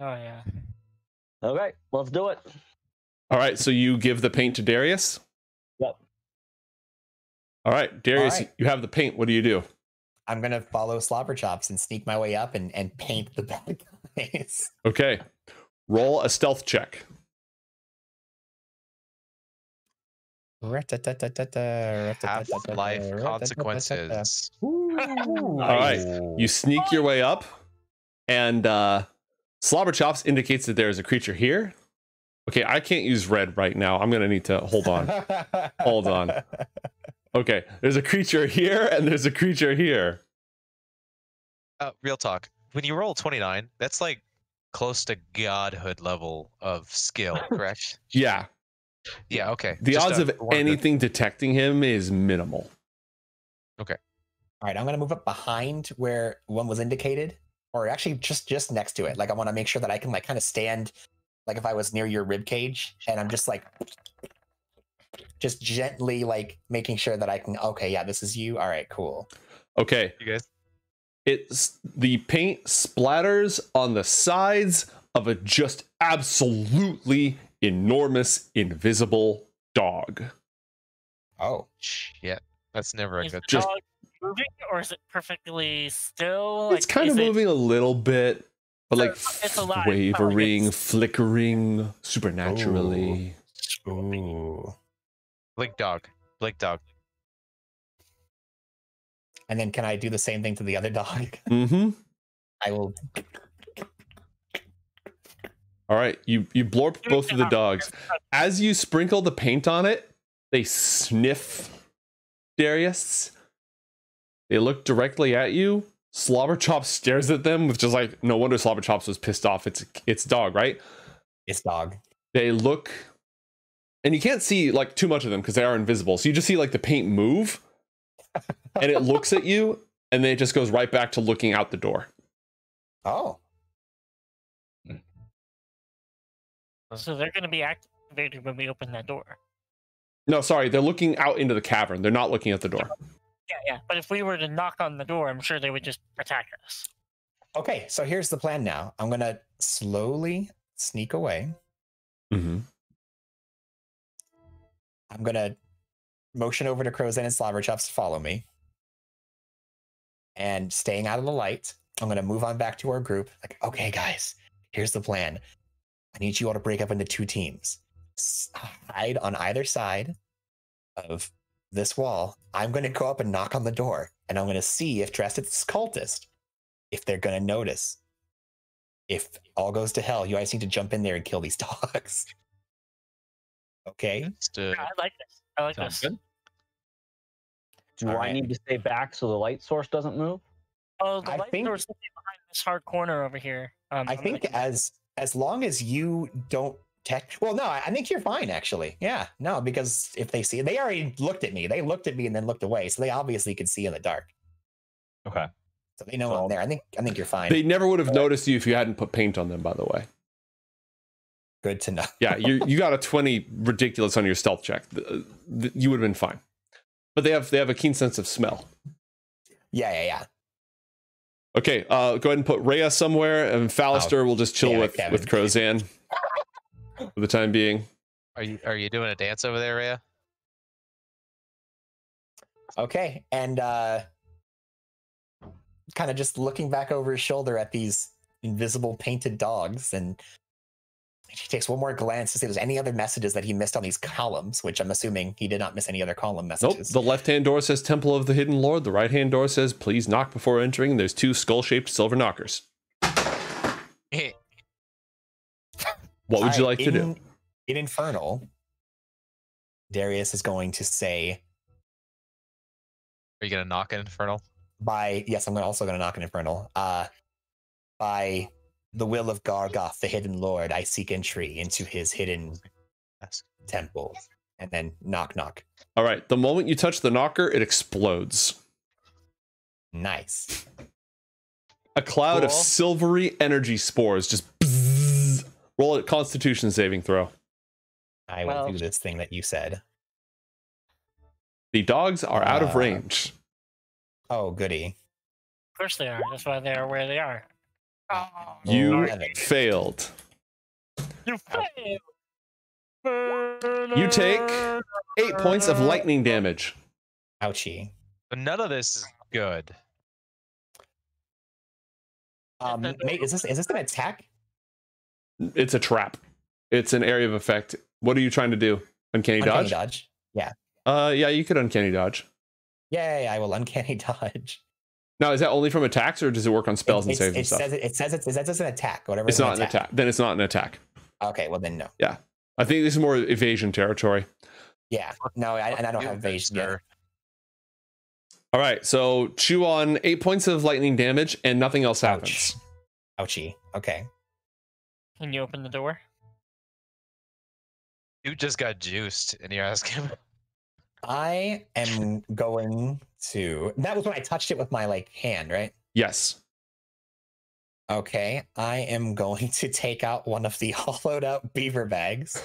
oh yeah. Okay, let's do it. All right, so you give the paint to Darius. Yep. All right, Darius, right. you have the paint. What do you do? I'm gonna follow Slobberchops and sneak my way up and, and paint the bad guys. Okay, roll a stealth check. Half-life consequences. All All right, you sneak your way up, and uh, Slobberchops indicates that there is a creature here. Okay, I can't use red right now. I'm gonna need to hold on. Hold on. Okay, there's a creature here, and there's a creature here. Uh, real talk. When you roll 29, that's like close to godhood level of skill, correct? Yeah, yeah. Okay. the Just, odds uh, of wanted to- anything detecting him is minimal. Okay. All right, I'm gonna move up behind where one was indicated, or actually just just next to it. Like I want to make sure that I can like kind of stand, like if I was near your rib cage, and I'm just like, just gently like making sure that I can. Okay, yeah, this is you. All right, cool. Okay, You guys. It's the paint splatters on the sides of a just absolutely enormous invisible dog. Oh, Shit. That's never a Is good. the Just- dog moving or is it perfectly still? it's kind of is it- moving a little bit, but like It's alive, wavering, oh, it's- flickering supernaturally. ooh. Blink dog. Blink dog. And then can I do the same thing to the other dog? Mm-hmm. I will. All right, you you blorp both of the dogs. As you sprinkle the paint on it, they sniff Darius. They look directly at you. Slobberchops stares at them with just like no wonder Slobberchops was pissed off. It's it's dog, right? It's dog. They look and you can't see like too much of them because they are invisible. So you just see like the paint move and it looks at you and then it just goes right back to looking out the door. Oh, So they're going to be activated when we open that door. No, sorry, they're looking out into the cavern. They're not looking at the door. Yeah, yeah. But if we were to knock on the door, I'm sure they would just attack us. okay. So here's the plan now. I'm gonna slowly sneak away. Mm-hmm. I'm gonna motion over to Crow's and Slobberchops to follow me. And staying out of the light, I'm gonna move on back to our group. Like, okay, guys, here's the plan. I need you all to break up into two teams. S- Hide on either side of this wall. I'm gonna go up and knock on the door, and I'm gonna see if dressed as this cultist, if they're gonna notice. If all goes to hell, you guys need to jump in there and kill these dogs. Okay. Uh, Yeah, I like this. I like sounds this. good. Do All I right. need to stay back so the light source doesn't move? Oh, the I light think- door's behind this hard corner over here. Um, I I'm gonna think go back. as as long as you don't tech well no I I think you're fine actually yeah no because if they see they already looked at me they looked at me and then looked away so they obviously could see in the dark Okay. So they know I'm there. I think I think you're fine. They never would have noticed you if you hadn't put paint on them, by the way. Good to know. Yeah, you you got a 20 ridiculous on your stealth check. Th- th- You would have been fine. But they have they have a keen sense of smell. Yeah, yeah, yeah. Okay, uh, go ahead and put Rhea somewhere, and Fallister will just chill damn with Kevin. with Crozan for the time being. Are you are you doing a dance over there, Rhea? Okay, and uh kind of just looking back over his shoulder at these invisible painted dogs, and he takes one more glance to see if there's any other messages that he missed on these columns, which I'm assuming he did not miss any other column messages. Nope. messages. The left hand door says Temple of the Hidden Lord. The right hand door says Please knock before entering. There's two skull shaped silver knockers. What would you Alright, like to do? in- In Infernal, Darius is going to say Are you gonna knock an infernal? by yes, I'm gonna- also going to knock an Infernal. Uh, by the will of Gargauth, the Hidden Lord, I seek entry into his hidden temple, and then knock knock. All right. The moment you touch the knocker, it explodes. Nice. A cloud of silvery energy spores just bzzz. roll a Constitution saving throw. I will Well- do this thing that you said. The dogs are out of Uh, range. Oh, goody. Of course they are. That's why they are where they are. Oh, You failed. you failed. You take Eight points of lightning damage. Ouchie. But none of this is good. Um, mate, is this is this an attack? It's a trap. It's an area of effect. What are you trying to do? Uncanny, Uncanny dodge? dodge. Uh, yeah, you could uncanny dodge. Yeah, yeah, yeah, I will uncanny dodge. Now, is that only from attacks, or does it work on spells it, and saves it and stuff? says it, it says it's, it says it's an attack. Whatever. it's not an attack. Then it's not an attack. Okay, well then no. Yeah, I think this is more evasion territory. Yeah, no, I, and I don't have evasion yet. mister. All right, so chew on eight points of lightning damage, and nothing else happens. Ouchie. Okay. Can you open the door? You just got juiced, and you're asking. I am going to. That was when I touched it with my like hand, right? Yes. Okay, I am going to take out one of the hollowed out beaver bags,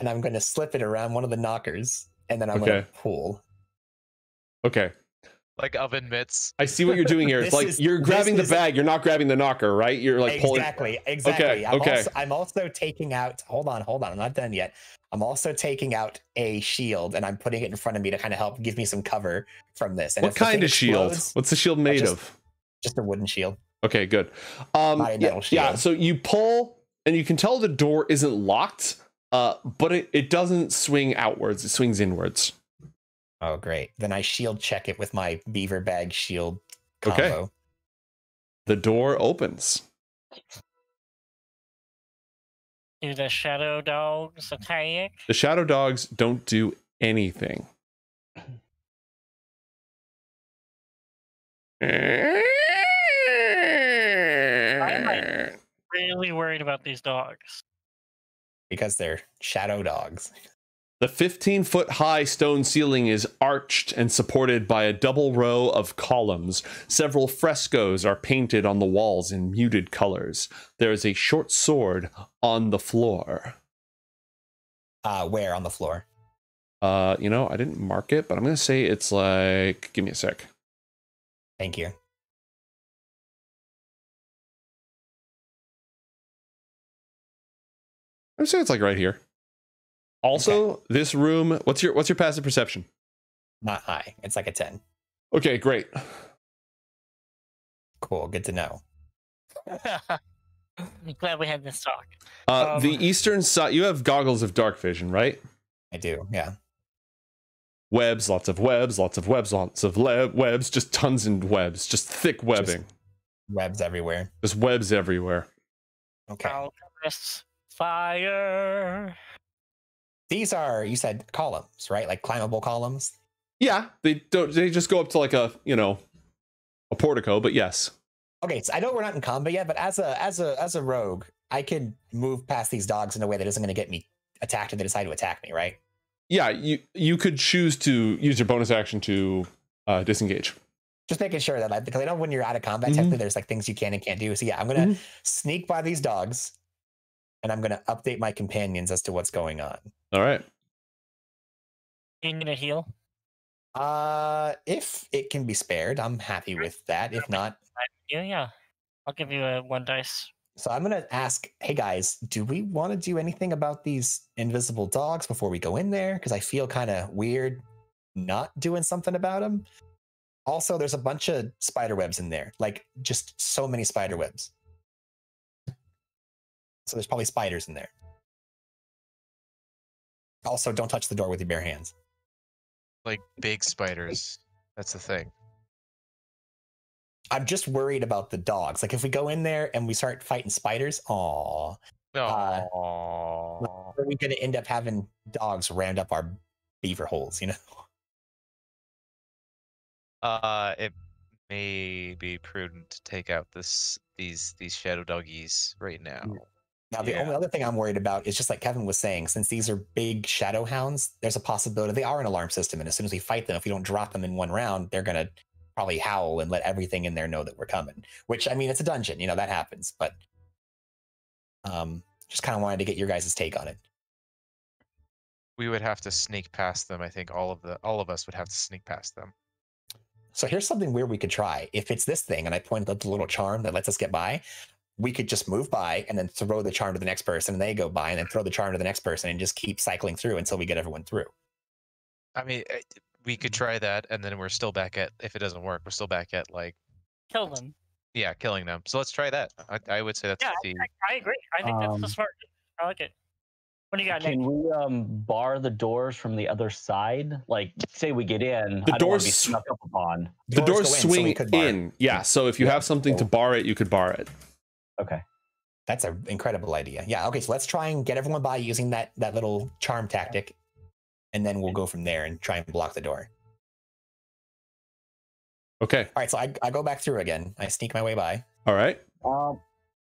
and I'm going to slip it around one of the knockers, and then I'm going to pull. Okay. Like oven mitts. I see what you're doing here. It's like is- you're grabbing the is- bag. You're not grabbing the knocker, right? You're like pulling. exactly, exactly. I'm, okay. Also, I'm also taking out. Hold on, hold on. I'm not done yet. I'm also taking out a shield, and I'm putting it in front of me to kind of help give me some cover from this. And What if the thing kind of shield? explodes- What's the shield made just- of? Just a wooden shield. Okay, good. Um, Not a yeah, yeah, so you pull, and you can tell the door isn't locked, uh, but it, it doesn't swing outwards. It swings inwards. Oh, great. Then I shield check it with my beaver bag shield Okay. combo. The door opens. Do the shadow dogs attack? The shadow dogs don't do anything. I'm really worried about these dogs. because they're shadow dogs. The 15 foot high stone ceiling is arched and supported by a double row of columns. Several frescoes are painted on the walls in muted colors. There is a short sword on the floor. Uh, where on the floor? Uh, you know, I didn't mark it, but I'm gonna say it's like. Give me a sec. Thank you. I'm gonna say it's like right here. Also, this room. What's your What's your passive perception? Not high. It's like a 10. Okay, great. Cool. Good to know. I'm Glad we had this talk. Uh, Um, the eastern side. You have goggles of dark vision, right? I do. Yeah. Webs, lots of webs, lots of webs, lots of le- webs, just tons and webs, just thick webbing, Webs everywhere. just webs everywhere. Okay. Alchemist fire. These are, you said columns, right? Like climbable columns. Yeah, they don't. They just go up to like a you know a portico, but yes. Okay, so I know we're not in combat yet, but as a as a as a rogue, I can move past these dogs in a way that isn't going to get me attacked if they decide to attack me, right? Yeah, you you could choose to use your bonus action to uh, disengage. Just making sure that I because I know when you're out of combat, Mhm. technically there's like things you can and can't do. So yeah, I'm gonna Mhm. sneak by these dogs, and I'm gonna update my companions as to what's going on. All right. You need a heal. Uh, if it can be spared, I'm happy with that. If not, Yeah, yeah. I'll give you a one dice. so I'm gonna ask, hey guys, do we want to do anything about these invisible dogs before we go in there? Because I feel kind of weird not doing something about them. Also, there's a bunch of spider webs in there, like just so many spider webs. So there's probably spiders in there. Also, don't touch the door with your bare hands. Like big spiders. That's the thing. I'm just worried about the dogs. Like if we go in there and we start fighting spiders, aw. Uh, are we going to end up having dogs round up our beaver holes? You know? Uh, it may be prudent to take out this these these shadow doggies right now. Now, the Yeah. only other thing I'm worried about is just like Kevin was saying, since these are big shadow hounds, there's a possibility they are an alarm system. And as soon as we fight them, if we don't drop them in one round, they're going to probably howl and let everything in there know that we're coming. Which, I mean, it's a dungeon, you know, that happens. But um, just kind of wanted to get your guys' take on it. We would have to sneak past them. I think all of the all of us would have to sneak past them. So here's something weird we could try. If it's this thing, and I pointed out the little charm that lets us get by, we could just move by and then throw the charm to the next person, and they go by, and then throw the charm to the next person, and just keep cycling through until we get everyone through. I mean, eh, we could try that, and then we're still back at. If it doesn't work, we're still back at like Kill them. yeah, killing them. So let's try that. I, I would say that's Yeah, the I agree. I think that's Um, the smart. I like it. What do you got, Nick? Can we um bar the doors from the other side? Like, say we get in, The I don't be doors- snuck up upon. The doors, go in, so swing in. Yeah. So if you have something to bar it, you could bar it. Okay. That's an incredible idea. Yeah. Okay. So let's try and get everyone by using that that little charm tactic, and then we'll go from there and try and block the door. Okay. All right. So I, I go back through again. I sneak my way by. All right. Um,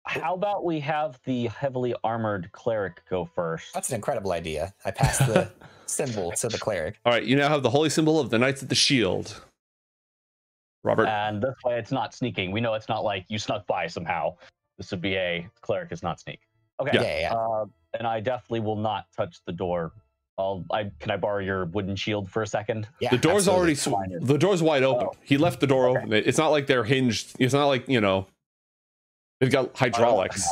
how about we have the heavily armored cleric go first? That's an incredible idea. I pass the symbol to the cleric. All right. You now have the holy symbol of the Knights of the Shield. Robert. And this way, it's not sneaking. We know it's not like you snuck by somehow. This would be a cleric is not sneak. Okay. Yeah. Yeah. yeah. Uh, and I definitely will not touch the door. I'll. I can I borrow your wooden shield for a second? yeah the door's absolutely. already sw- the door's wide open. Oh. He left the door open. It's not like they're hinged. It's not like you know. They've got hydraulics.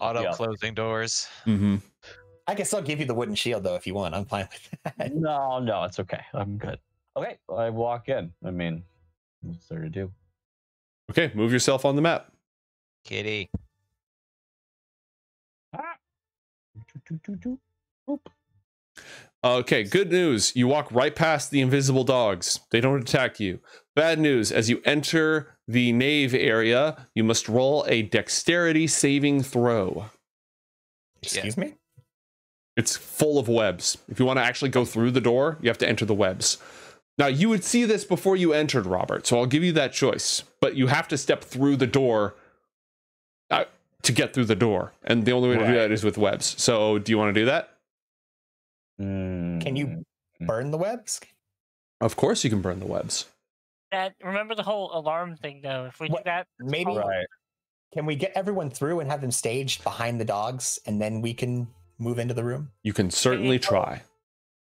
Auto Yeah. closing doors. hmm I can still give you the wooden shield though if you want. I'm fine with that. No, no, it's okay. I'm good. Okay, I walk in. I mean, what's there to do? Okay. Move yourself on the map. Kitty. Ah. Okay, good news. You walk right past the invisible dogs. They don't attack you. Bad news. As you enter the nave area, you must roll a dexterity saving throw. Excuse me. It's full of webs. If you want to actually go through the door, you have to enter the webs. Now, you would see this before you entered, Robert, so I'll give you that choice. But you have to step through the door uh, to get through the door. And the only way to do that is with webs. So, do you want to do that? Can you Mm. burn the webs? Of course, you can burn the webs. That remember the whole alarm thing though. If we do that, Maybe Right. can we get everyone through and have them staged behind the dogs, and then we can move into the room? You can certainly try.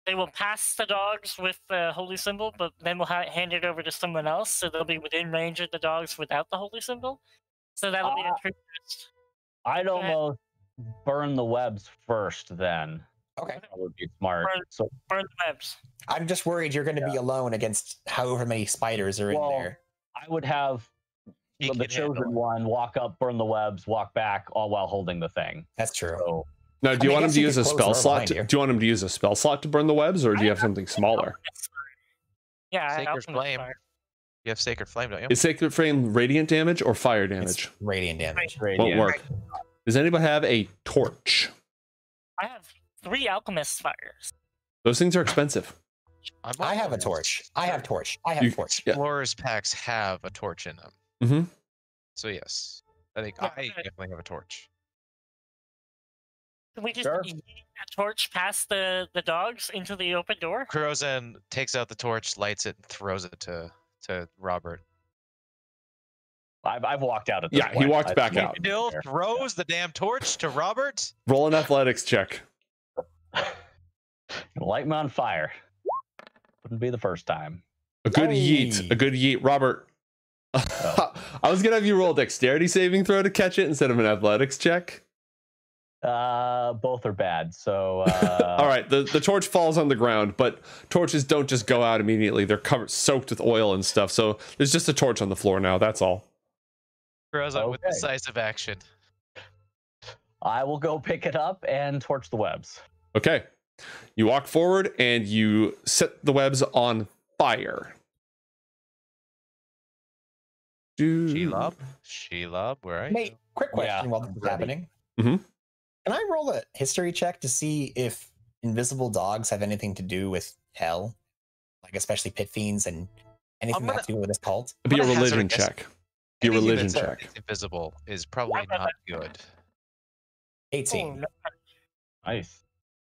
they will pass the dogs with the holy symbol, but then we'll ha- hand it over to someone else, so they'll be within range of the dogs without the holy symbol. So that'll be a Ah. trick test. I'd Go ahead. almost burn the webs first. Then Okay. that would be smart. Burn- So Burn the webs. I'm just worried you're going to be alone against however many spiders are Well, in there. I would have He the can handle chosen one walk up, burn the webs, walk back, all while holding the thing. That's true. So Now, do you mean, want him to use a spell slot? To, do you want him to use a spell slot to burn the webs, or do you have something smaller? Yeah, I- Sacred Alchemist Flame. Fire. You have Sacred Flame, don't you? Is Sacred Flame radiant damage or fire It's damage? radiant damage. Won't work. Does anybody have a torch? I have three alchemist fires. Those things are expensive. I'm I have a torch. I have torch. I have You- torch. Yeah. Explorers packs have a torch in them. hmm So yes, I think Yeah, I good. definitely have a torch. Can we just Sure. yeet a torch past the, the dogs into the open door? Kurozen takes out the torch, lights it, and throws it to to Robert. I've, I've walked out at this Yeah, he point. walked I- back I- out. Still throws the damn torch to Robert. Roll an athletics check. Light me on fire. Wouldn't be the first time. A good Hey. yeet. A good yeet. Robert. Oh. I was gonna have you roll a dexterity saving throw to catch it instead of an athletics check. Uh, both are bad. So uh, All right, the, the torch falls on the ground, but torches don't just go out immediately. They're covered soaked with oil and stuff. So there's just a torch on the floor now. That's all. Throws it with decisive action. I will go pick it up and torch the webs. Okay. You walk forward and you set the webs on fire. Do- Shelob, Shelob, where are you? Nate, quick question Yeah, while this is ready. happening. Mhm. Can I roll a history check to see if invisible dogs have anything to do with hell? Like especially pit fiends and anything gonna- that to do with this cult? Be a I'm a religion check. Be a religion uh, check. Invisible is probably not good. 18. Oh. Nice.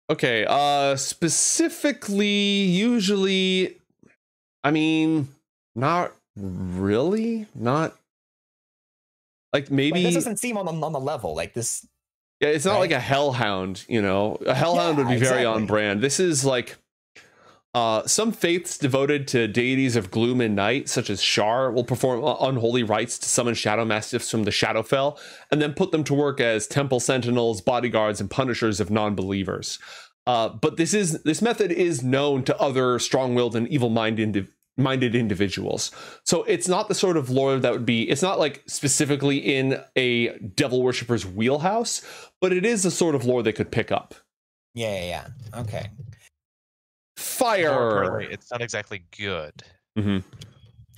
Okay. Uh specifically, usually I mean, not really. Not like maybe Like, this doesn't seem on the, on the level. Like this. Yeah, it's not right? like a hellhound, you know. A hellhound would be very on brand. This is like uh, some faiths devoted to deities of gloom and night, such as Shar, will perform unholy rites to summon shadow mastiffs from the Shadowfell, and then put them to work as temple sentinels, bodyguards, and punishers of non-believers. Uh, but this is this method is known to other strong-willed and evil-minded minded individuals. So it's not the sort of lore that would be, it's not like specifically in a devil worshiper's wheelhouse, but it is the sort of lore they could pick up. Yeah, yeah, yeah. Okay. Fire. it's not exactly good. Mm-hmm.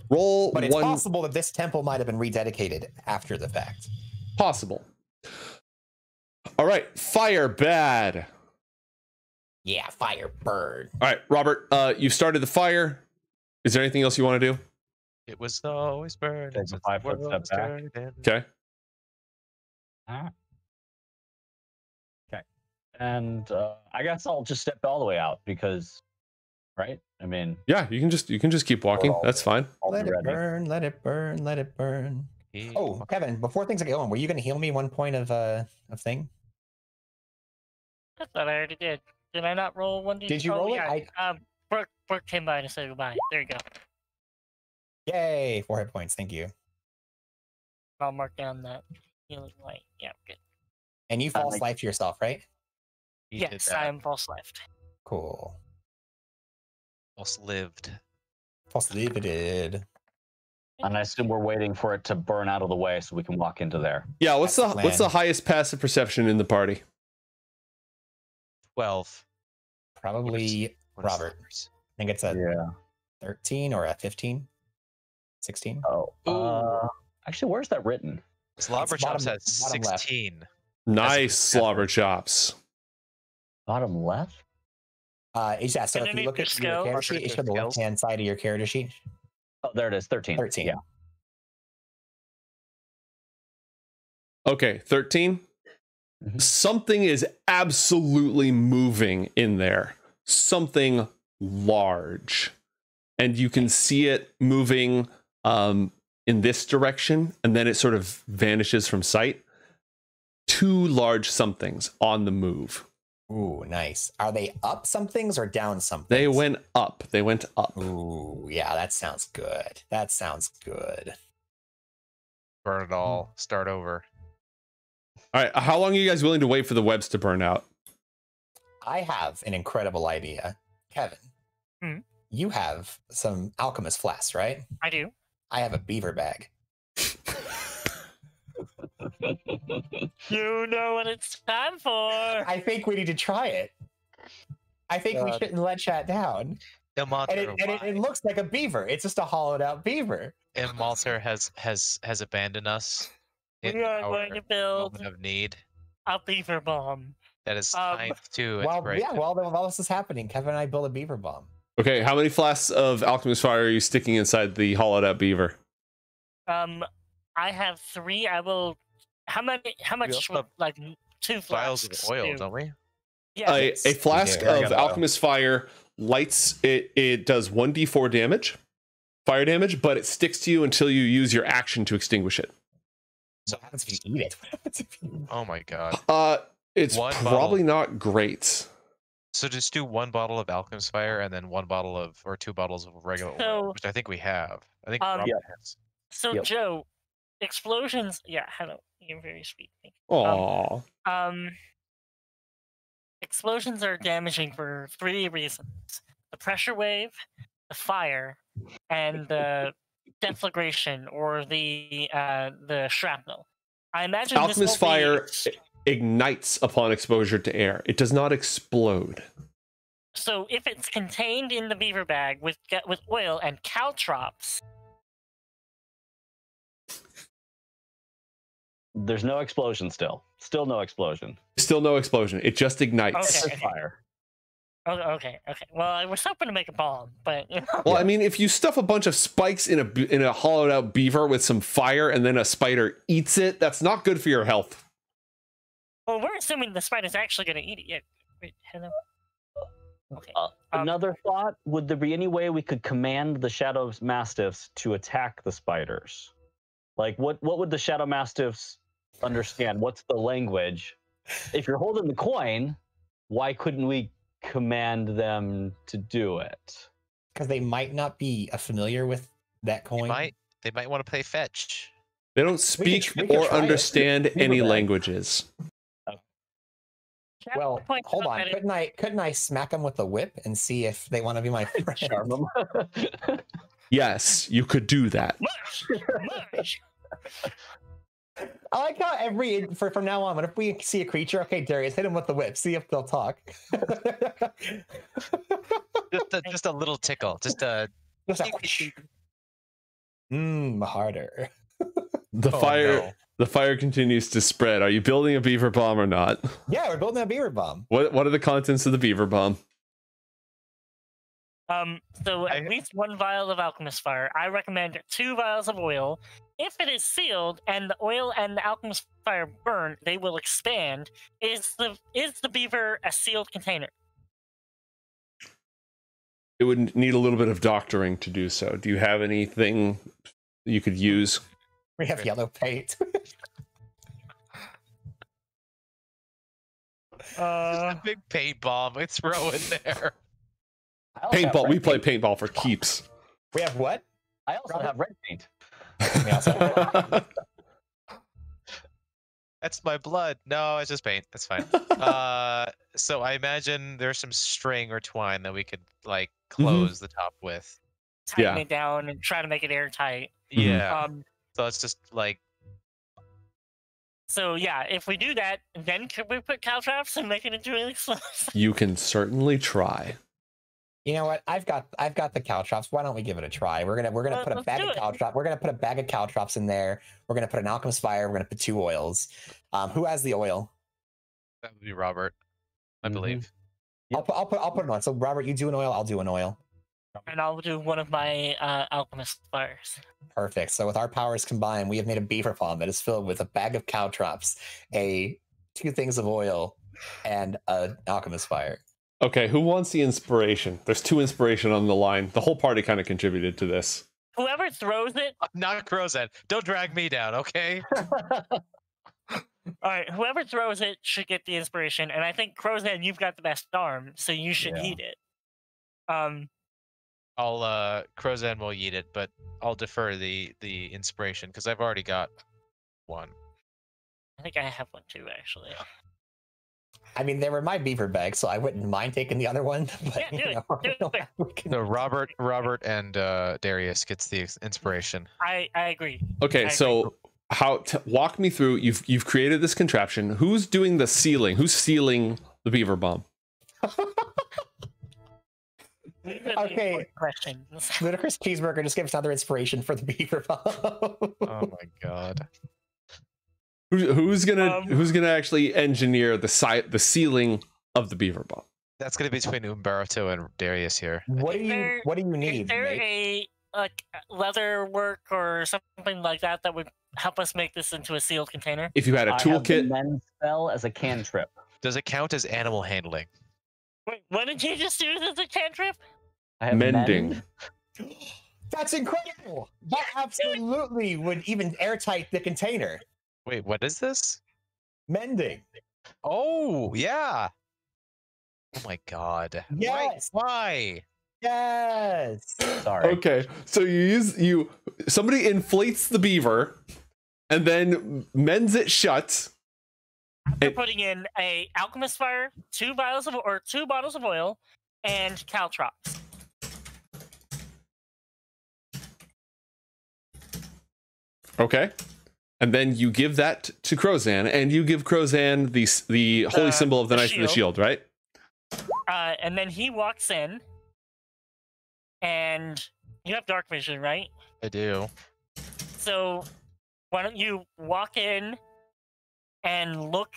Roll But it's one possible that this temple might have been rededicated after the fact. possible. All right, fire bad. Yeah, fire bird. All right, Robert, uh, you started the fire. Is there anything else you want to do? It was always burning. Take a five-foot world step was back. turning. Okay. And uh, I guess I'll just step all the way out because, right? I mean, Yeah, you can just you can just keep walking. all That's fine. Let it ready. burn, let it burn, let it burn. He- Oh, Kevin, before things get going, were you going to heal me one point of uh of thing? I thought I already did. Did I not roll one? D- Did you oh, roll it? yeah. I- Um, Brooke, Brooke came by to say goodbye. There you go. Yay, four hit points. Thank you. I'll mark down that healing light. Yeah, good. And you Uh, false like- life to yourself, right? he did yes. I am false left. Cool. False lived. False limited. And I assume we're waiting for it to burn out of the way so we can walk into there. Yeah, what's the That's the what's the highest passive perception in the party? Twelve. Probably What is Robert. numbers? I think it's a Yeah. 13 or a 15. 16. Oh. Uh, actually, where's that written? Slobber bottom- Chops has bottom left. sixteen. Nice perception. slobber chops. Bottom left? Uh, it's- yeah, so if you look at your character sheet, it your should the left hand side of your character sheet. Oh, there it is. 13. 13. Yeah. Okay, 13. Mhm. Something is absolutely moving in there. Something large. And you can see it moving um, in this direction, and then it sort of vanishes from sight. Two large somethings on the move. Ooh, nice. Are they up somethings or down some things? They went up. They went up. Ooh, yeah, that sounds good. That sounds good. Burn it all. Start over. All right, how long are you guys willing to wait for the webs to burn out? I have an incredible idea. Kevin, Hmm? you have some alchemist flasks, right? I do. I have a beaver bag. You know what it's time for. I think we need to try it. I think we shouldn't let chat down. Imalter, And, it, and it, it looks like a beaver. It's just a hollowed out beaver. Imalter has has has abandoned us We are our going to build of need. a beaver bomb. That is Um, time to Well, inspiration. yeah, while, while this is happening, Kevin and I build a beaver bomb. Okay, how many flasks of alchemist fire are you sticking inside the hollowed out beaver? Um, I have three. I will. How many? How much? also would, have like two vials flasks of oil, do? don't we? Yeah. a, a flask do. I of got oil. alchemist fire lights it it does 1d4 damage fire damage, but it sticks to you until you use your action to extinguish it. So what happens if you eat it? What happens if you- Oh my god. Uh, it's One probably not great. So just do one bottle of Alchemist Fire and then one bottle of or two bottles of regular oil, which I think we have. I think Um, Robert Yeah. has. So Yep. Joe, explosions. Yeah, hello. You're very sweet. Thank Aw. you. Um, explosions are damaging for three reasons: the pressure wave, the fire, and the deflagration or the uh, the shrapnel. I imagine this Alchemist won't be fire ex- ignites upon exposure to air. It does not explode. So if it's contained in the beaver bag with with oil and caltrops, There's no explosion still. Still no explosion. Still no explosion. It just ignites. Okay. Just fire. oh, okay, okay. Well, I was hoping to make a bomb, but you know, Well, I mean, if you stuff a bunch of spikes in a in a hollowed out beaver with some fire, and then a spider eats it, that's not good for your health. Well, we're assuming the spider's actually going to eat it. Yeah. Wait, hello. Okay. Uh, Um, Another thought: Would there be any way we could command the shadow mastiffs to attack the spiders? Like, what what would the shadow mastiffs understand? What's the language? If you're holding the coin, why couldn't we command them to do it? Because they might not be uh, familiar with that coin. They coin. might they might want to play fetch. They don't We speak we could or try it. understand any languages. Jack Well, hold on. Couldn't I couldn't I smack them with a whip and see if they want to be my friend? Charm 'em. Yes, you could do that. Mush! Mush! I like how every for from now on, when if we see a creature, okay, Darius, hit him with the whip. See if they'll talk. Just a, just a little tickle. Just a Just a Mmm, harder. The Oh, fire no. The fire continues to spread. Are you building a beaver bomb or not? Yeah, we're building a beaver bomb. What what are the contents of the beaver bomb? Um, so at I- least one vial of alchemist fire. I recommend two vials of oil. If it is sealed and the oil and the alchemist fire burn, they will expand. Is the is the beaver a sealed container? It would need a little bit of doctoring to do so. Do you have anything you could use? We have yellow paint. Uh, big paint bomb. It's throw in there. I also Paintball. We play paint. paintball for keeps. we have what? I also Robert? have red paint. We also have That's my blood. No, it's just paint. That's fine. uh, so I imagine there's some string or twine that we could like close the top with. tighten Yeah. it down and try to make it airtight. Yeah. Um, so it's just like so yeah, if we do that, then could we put cow traps and make it into an explosive? you can certainly try. You know what? I've got I've got the cow traps. Why don't we give it a try? We're gonna we're gonna Well, put a bag of cow caltrops. We're gonna put a bag of cow traps in there. We're gonna put an alchemist fire. We're gonna put two oils. Um, who has the oil? that would be Robert, I Mhm. believe. I'll put I'll put I'll put it on. So Robert, you do an oil. I'll do an oil. And I'll do one of my uh, alchemist fires. Perfect. So with our powers combined, we have made a beaver bomb that is filled with a bag of cow caltrops, a two things of oil, and an alchemist fire. Okay, who wants the inspiration? There's two inspiration on the line. The whole party kind of contributed to this. Whoever throws it, Not Crozet. Don't drag me down, okay? all right. Whoever throws it should get the inspiration, and I think Crozan, you've got the best arm, so you should Yeah. eat it. Um, I'll uh Crozan will eat it, but I'll defer the the inspiration because I've already got one. I think I have one too, actually. I mean, they were my beaver bags, so I wouldn't mind taking the other one. But, Yeah, do you it. know, Do it quick. can- So Robert, Robert, and uh, Darius gets the inspiration. I I agree. Okay, I so how t- walk me through you've you've created this contraption. Who's doing the sealing? Who's sealing the beaver bomb? These are the Okay. Questions. Ludicrous cheeseburger just gave us another inspiration for the beaver bomb. Oh my god. Who's, who's gonna Um, who's gonna actually engineer the site the sealing of the beaver bomb? That's gonna be between Umberto and Darius here. what do you there- What do you need? Is there mate? a like leather work or something like that that would help us make this into a sealed container? If you had a toolkit, mend spell as a cantrip. Does it count as animal handling? Wait, what did you just use as a cantrip? I have mending. mend. That's incredible. That absolutely would even airtight the container. Wait, what is this? Mending. Oh, yeah. Oh my god. Why- Yes. Why? Yes. Sorry. Okay, so you use you somebody inflates the beaver and then mends it shut. After It- putting in a alchemist fire, two vials of or two bottles of oil, and caltrops. Okay. And then you give that to Crozan, and you give Crozan the the holy The- symbol of the the knight and the shield. shield, right? Uh, and then he walks in, and you have dark vision, right? I do. So why don't you walk in and look,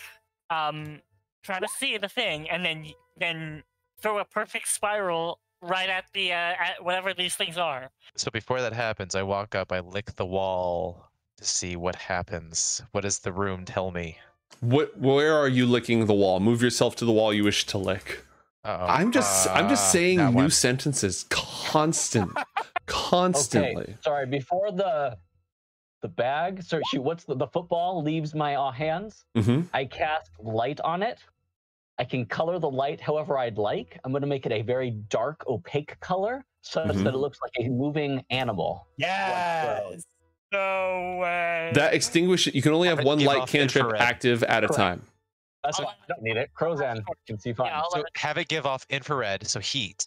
um, try to see the thing, and then then throw a perfect spiral right at the uh, at whatever these things are. So before that happens, I walk up, I lick the wall to see what happens. What does the room tell me? What? Where are you licking the wall? Move yourself to the wall you wish to lick. Uh-oh. I'm just I'm just Uh, saying new one. sentences constant, constantly. Okay, sorry. Before the the bag, so shoot, what's the, the football leaves my uh, hands? hmm I cast light on it. I can color the light however I'd like. I'm going to make it a very dark, opaque color, such Mhm. that it looks like a moving animal. Yes. No way. That extinguish you can only have Have one light off cantrip infrared. active at a time. That's Oh, what, I don't need it. Crozan can see fine. Yeah, So it- have it give off infrared, so heat.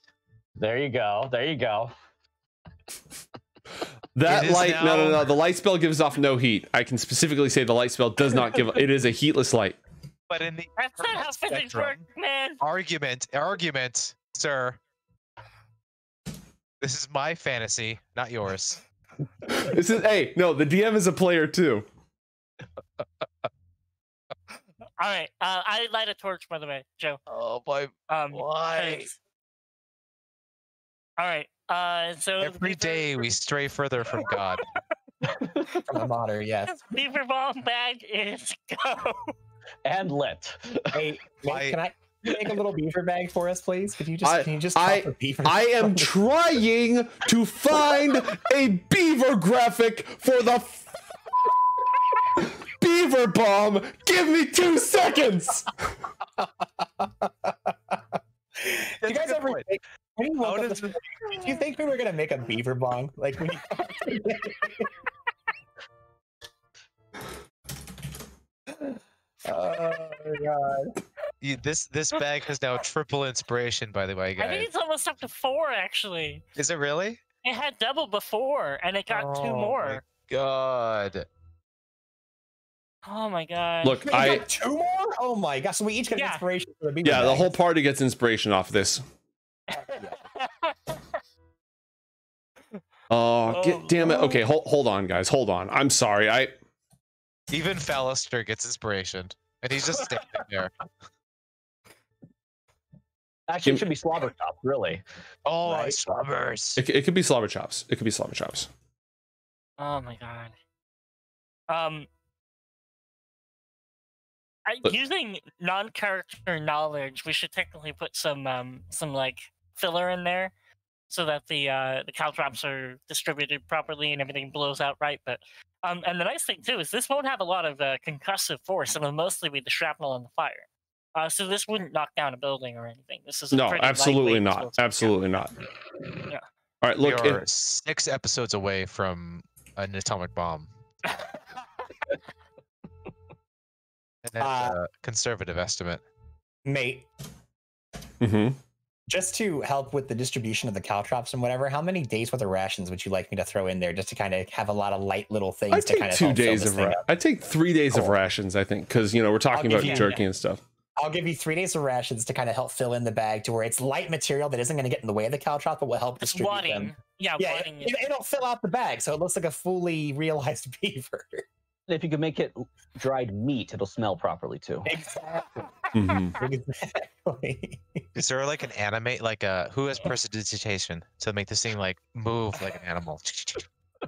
There you go. There you go. That It is light, no, no, no. The light spell gives off no heat. I can specifically say the light spell does not give. It is a heatless light. But in the That's not how infrared physics work, man. argument, argument, sir. This is my fantasy, not yours. This is hey, no. The DM is a player too. All right, uh, I light a torch, by the way, Joe. Oh boy, Um, why? thanks. All right. Uh, so the Every beaver- day we stray further from God. From the modder, yes. beaver bomb bag is go. And lit. Hey, Nate, can I make a little beaver bag for us, please? Could you just I- can you just I- beaver? I am trying to find a beaver graphic for the f- beaver bomb. Give me two seconds. Do you guys ever point. think, when you woke up does this morning, did you think we were gonna make a beaver bomb? Like when you Oh my god. You, this this bag has now triple inspiration, by the way, guys. I think it's almost up to four, actually. Is it really? It had double before, and it got two Oh my more. God. Oh my god. Look, Wait, I got two more? Oh my god! So we each get Yeah. inspiration for the beaver yeah, the whole party gets inspiration off this. Oh, Oh, get, damn it. Okay, hold hold on, guys. Hold on. I'm sorry. I Even Fallister gets inspiration, and he's just standing there. Actually, it should be slobber top, really. Oh, Right. slumbers. it, it could be slobber chops. It could be slobber chops. oh my god. Um. I, using non-character knowledge, we should technically put some um some like filler in there, so that the uh the caltrops are distributed properly and everything blows out right. But um, and the nice thing too is this won't have a lot of uh, concussive force. It'll mostly be the shrapnel and the fire. Uh, so this wouldn't knock down a building or anything. This is a No, pretty absolutely not. explosive, yeah. Absolutely not. Yeah. All right, We look. are It, six episodes away from an atomic bomb. And that's Uh, a conservative estimate. Mate, Mhm. Just to help with the distribution of the caltrops and whatever, how many days worth of rations would you like me to throw in there just to kind of have a lot of light little things I to kind of two help fill days this of thing ra- up? I take three days of rations. I think because you know we're talking about you- jerky and stuff. I'll give you three days of rations to kind of help fill in the bag to where it's light material that isn't going to get in the way of the caltrop, but will help It's distribute wadding. them. Yeah, Yeah, it, it'll fill out the bag, so it looks like a fully realized beaver. If you could make it dried meat, it'll smell properly too. exactly. Mhm. exactly. Is there like an animate, like a who has prestidigitation to make this thing like move like an animal?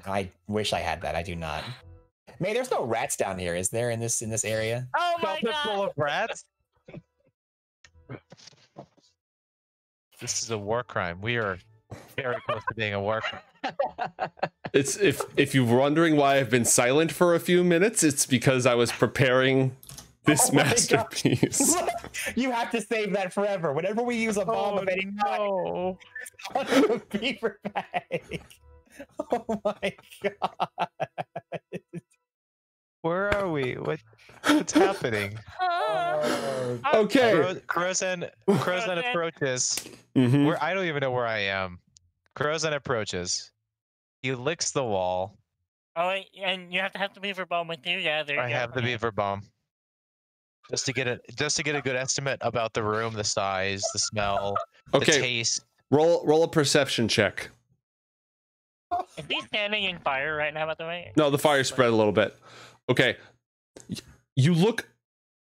I wish I had that. I do not. May there's no rats down here, is there in this in this area? Oh my Carpet god! full of rats. This is a war crime. We are very close to being a war crime. It's if if you're wondering why I've been silent for a few minutes, it's because I was preparing this Oh masterpiece. you have to save that forever. Whenever we use a bomb of oh, any kind, no. on a beaver bag. Oh my god. Where are we? What what's happening? Oh, Okay. Cro- Crozan Crozan Crozan. approaches. Mhm. Where I don't even know where I am. Crozan approaches. He licks the wall. Oh, and you have to have the beaver bomb with you. Yeah, there you I go. have the beaver bomb. Just to get a just to get a good estimate about the room, the size, the smell, the Okay, taste. roll roll a perception check. Is he standing in fire right now? By the way. No, the fire spread a little bit. Okay. You look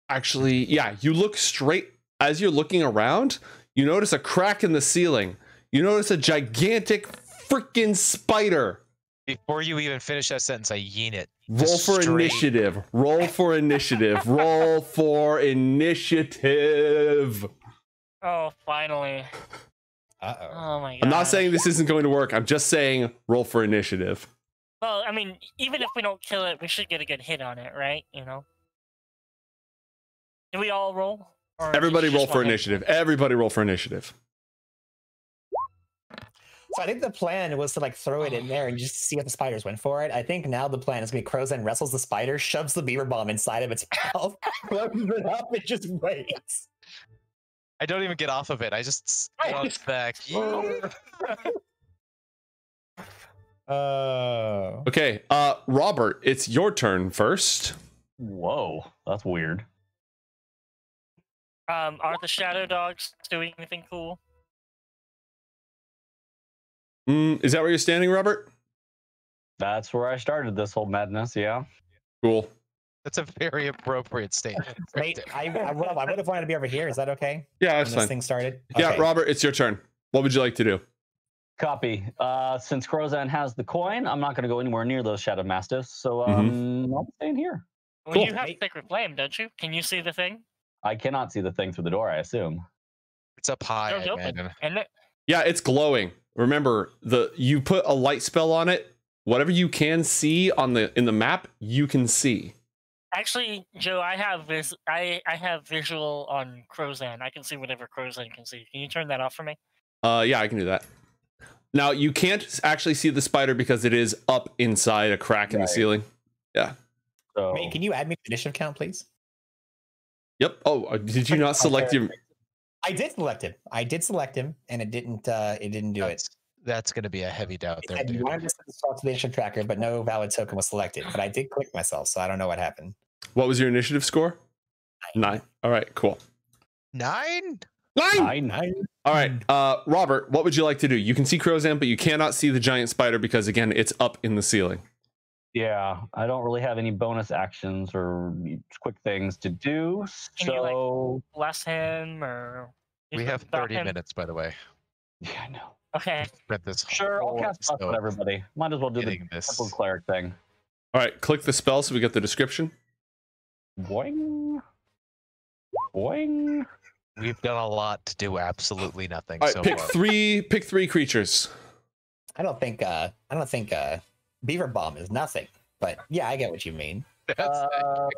actually, yeah, you look straight as you're looking around, you notice a crack in the ceiling. You notice a gigantic freaking spider. Before you even finish that sentence, I yeet it. Roll for straight- initiative. Roll for initiative. Roll for initiative. Oh, finally. Uh-oh. Oh my god. I'm not saying this isn't going to work. I'm just saying roll for initiative. Well, I mean, even if we don't kill it, we should get a good hit on it, right? You know. Do we all roll? Or Everybody roll one for hit? initiative. Everybody roll for initiative. So I think the plan was to like throw it in there and just see if the spiders went for it. I think now the plan is gonna be Crozan wrestles the spider, shoves the beaver bomb inside of its mouth, closes it up, and just waits. I don't even get off of it. I just slump back. Oh. Okay, uh Robert, it's your turn first. Whoa, that's weird. Um, are the shadow dogs doing anything cool? Mm, is that where you're standing, Robert? That's where I started this whole madness. Yeah. Cool. That's a very appropriate statement. right Wait. I, I, would, I would have wanted to be over here. Is that okay? Yeah, When that's this thing started? Yeah, Okay. Robert, it's your turn. What would you like to do? Copy. Uh, since Crozan has the coin, I'm not going to go anywhere near those shadow mastiffs. So um, I'm staying here. Well, Cool. you have Wait. sacred flame, don't you? Can you see the thing? I cannot see the thing through the door. I assume. It's up high, Door's I open, imagine. isn't it? Yeah, it's glowing. Remember, the you put a light spell on it. Whatever you can see on the in the map, you can see. Actually, Joe, I have vis- I I have visual on Crozan. I can see whatever Crozan can see. Can you turn that off for me? Uh yeah, I can do that. Now, you can't actually see the spider because it is up inside a crack in the Right. ceiling. So Wait, can you add me to the initiative count, please? Yep. Oh, uh, did you not select your I did select him. I did select him, and it didn't. uh It didn't do it. That's, that's going to be a heavy doubt It there, said you wanted to send this off to the initiative tracker, but no valid token was selected. But I did click myself, so I don't know what happened. what was your initiative score? Nine. All right, cool. Nine? Nine. Nine. All right, uh, Robert, what would you like to do? You can see Crozan, but you cannot see the giant spider because again, it's up in the ceiling. Yeah, I don't really have any bonus actions or quick things to do. Can you, like- So Bless him or We have 30 him? minutes, by the way. yeah, I know. Okay. Spent this Sure, I'll cast bless on everybody. Might as well do the this. temple cleric thing. All right, click the spell so we get the description. Boing. Boing. We've done a lot to do absolutely nothing All right, so pick far. three. Pick three creatures. I don't think. uh I don't think. uh Beaver bomb is nothing. But yeah, I get what you mean. That's Uh.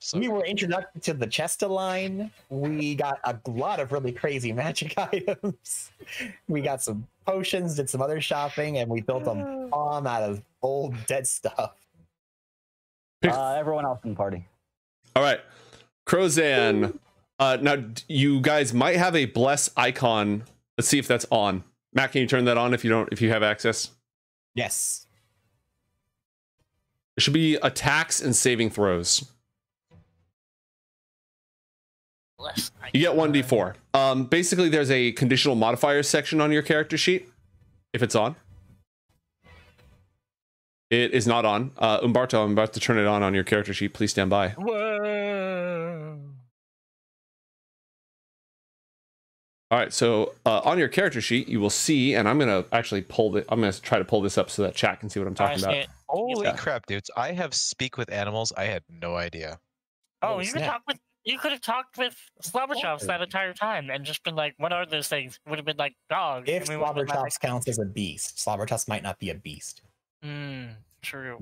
So- we were introduced to the Chesta line. We got a lot of really crazy magic items. We got some potions, did some other shopping, and we built a bomb out of old dead stuff. Uh, everyone else in the party. All right, Crozan. Uh, now you guys might have a bless icon. Let's see if that's on. Matt, can you turn that on if you don't? If you have access, Yes. it should be attacks and saving throws. Bless. You get one d4. Um, basically, there's a conditional modifier section on your character sheet. If it's on, it is not on. Uh, Umberto, I'm about to turn it on on your character sheet. Please stand by. Whoa. All right, so uh, on your character sheet, you will see, and I'm gonna actually pull the. I'm gonna try to pull this up so that chat can see what I'm talking about. Holy Yeah. crap, dudes. I have speak with animals. I had no idea. Oh, you could talk with you could have talked with Slobberchops that entire time and just been like, "What are those things?" Would have been like dogs. If and we would've like, Slobberchops counts as a beast, Slobberchops might not be a beast. Hmm, true.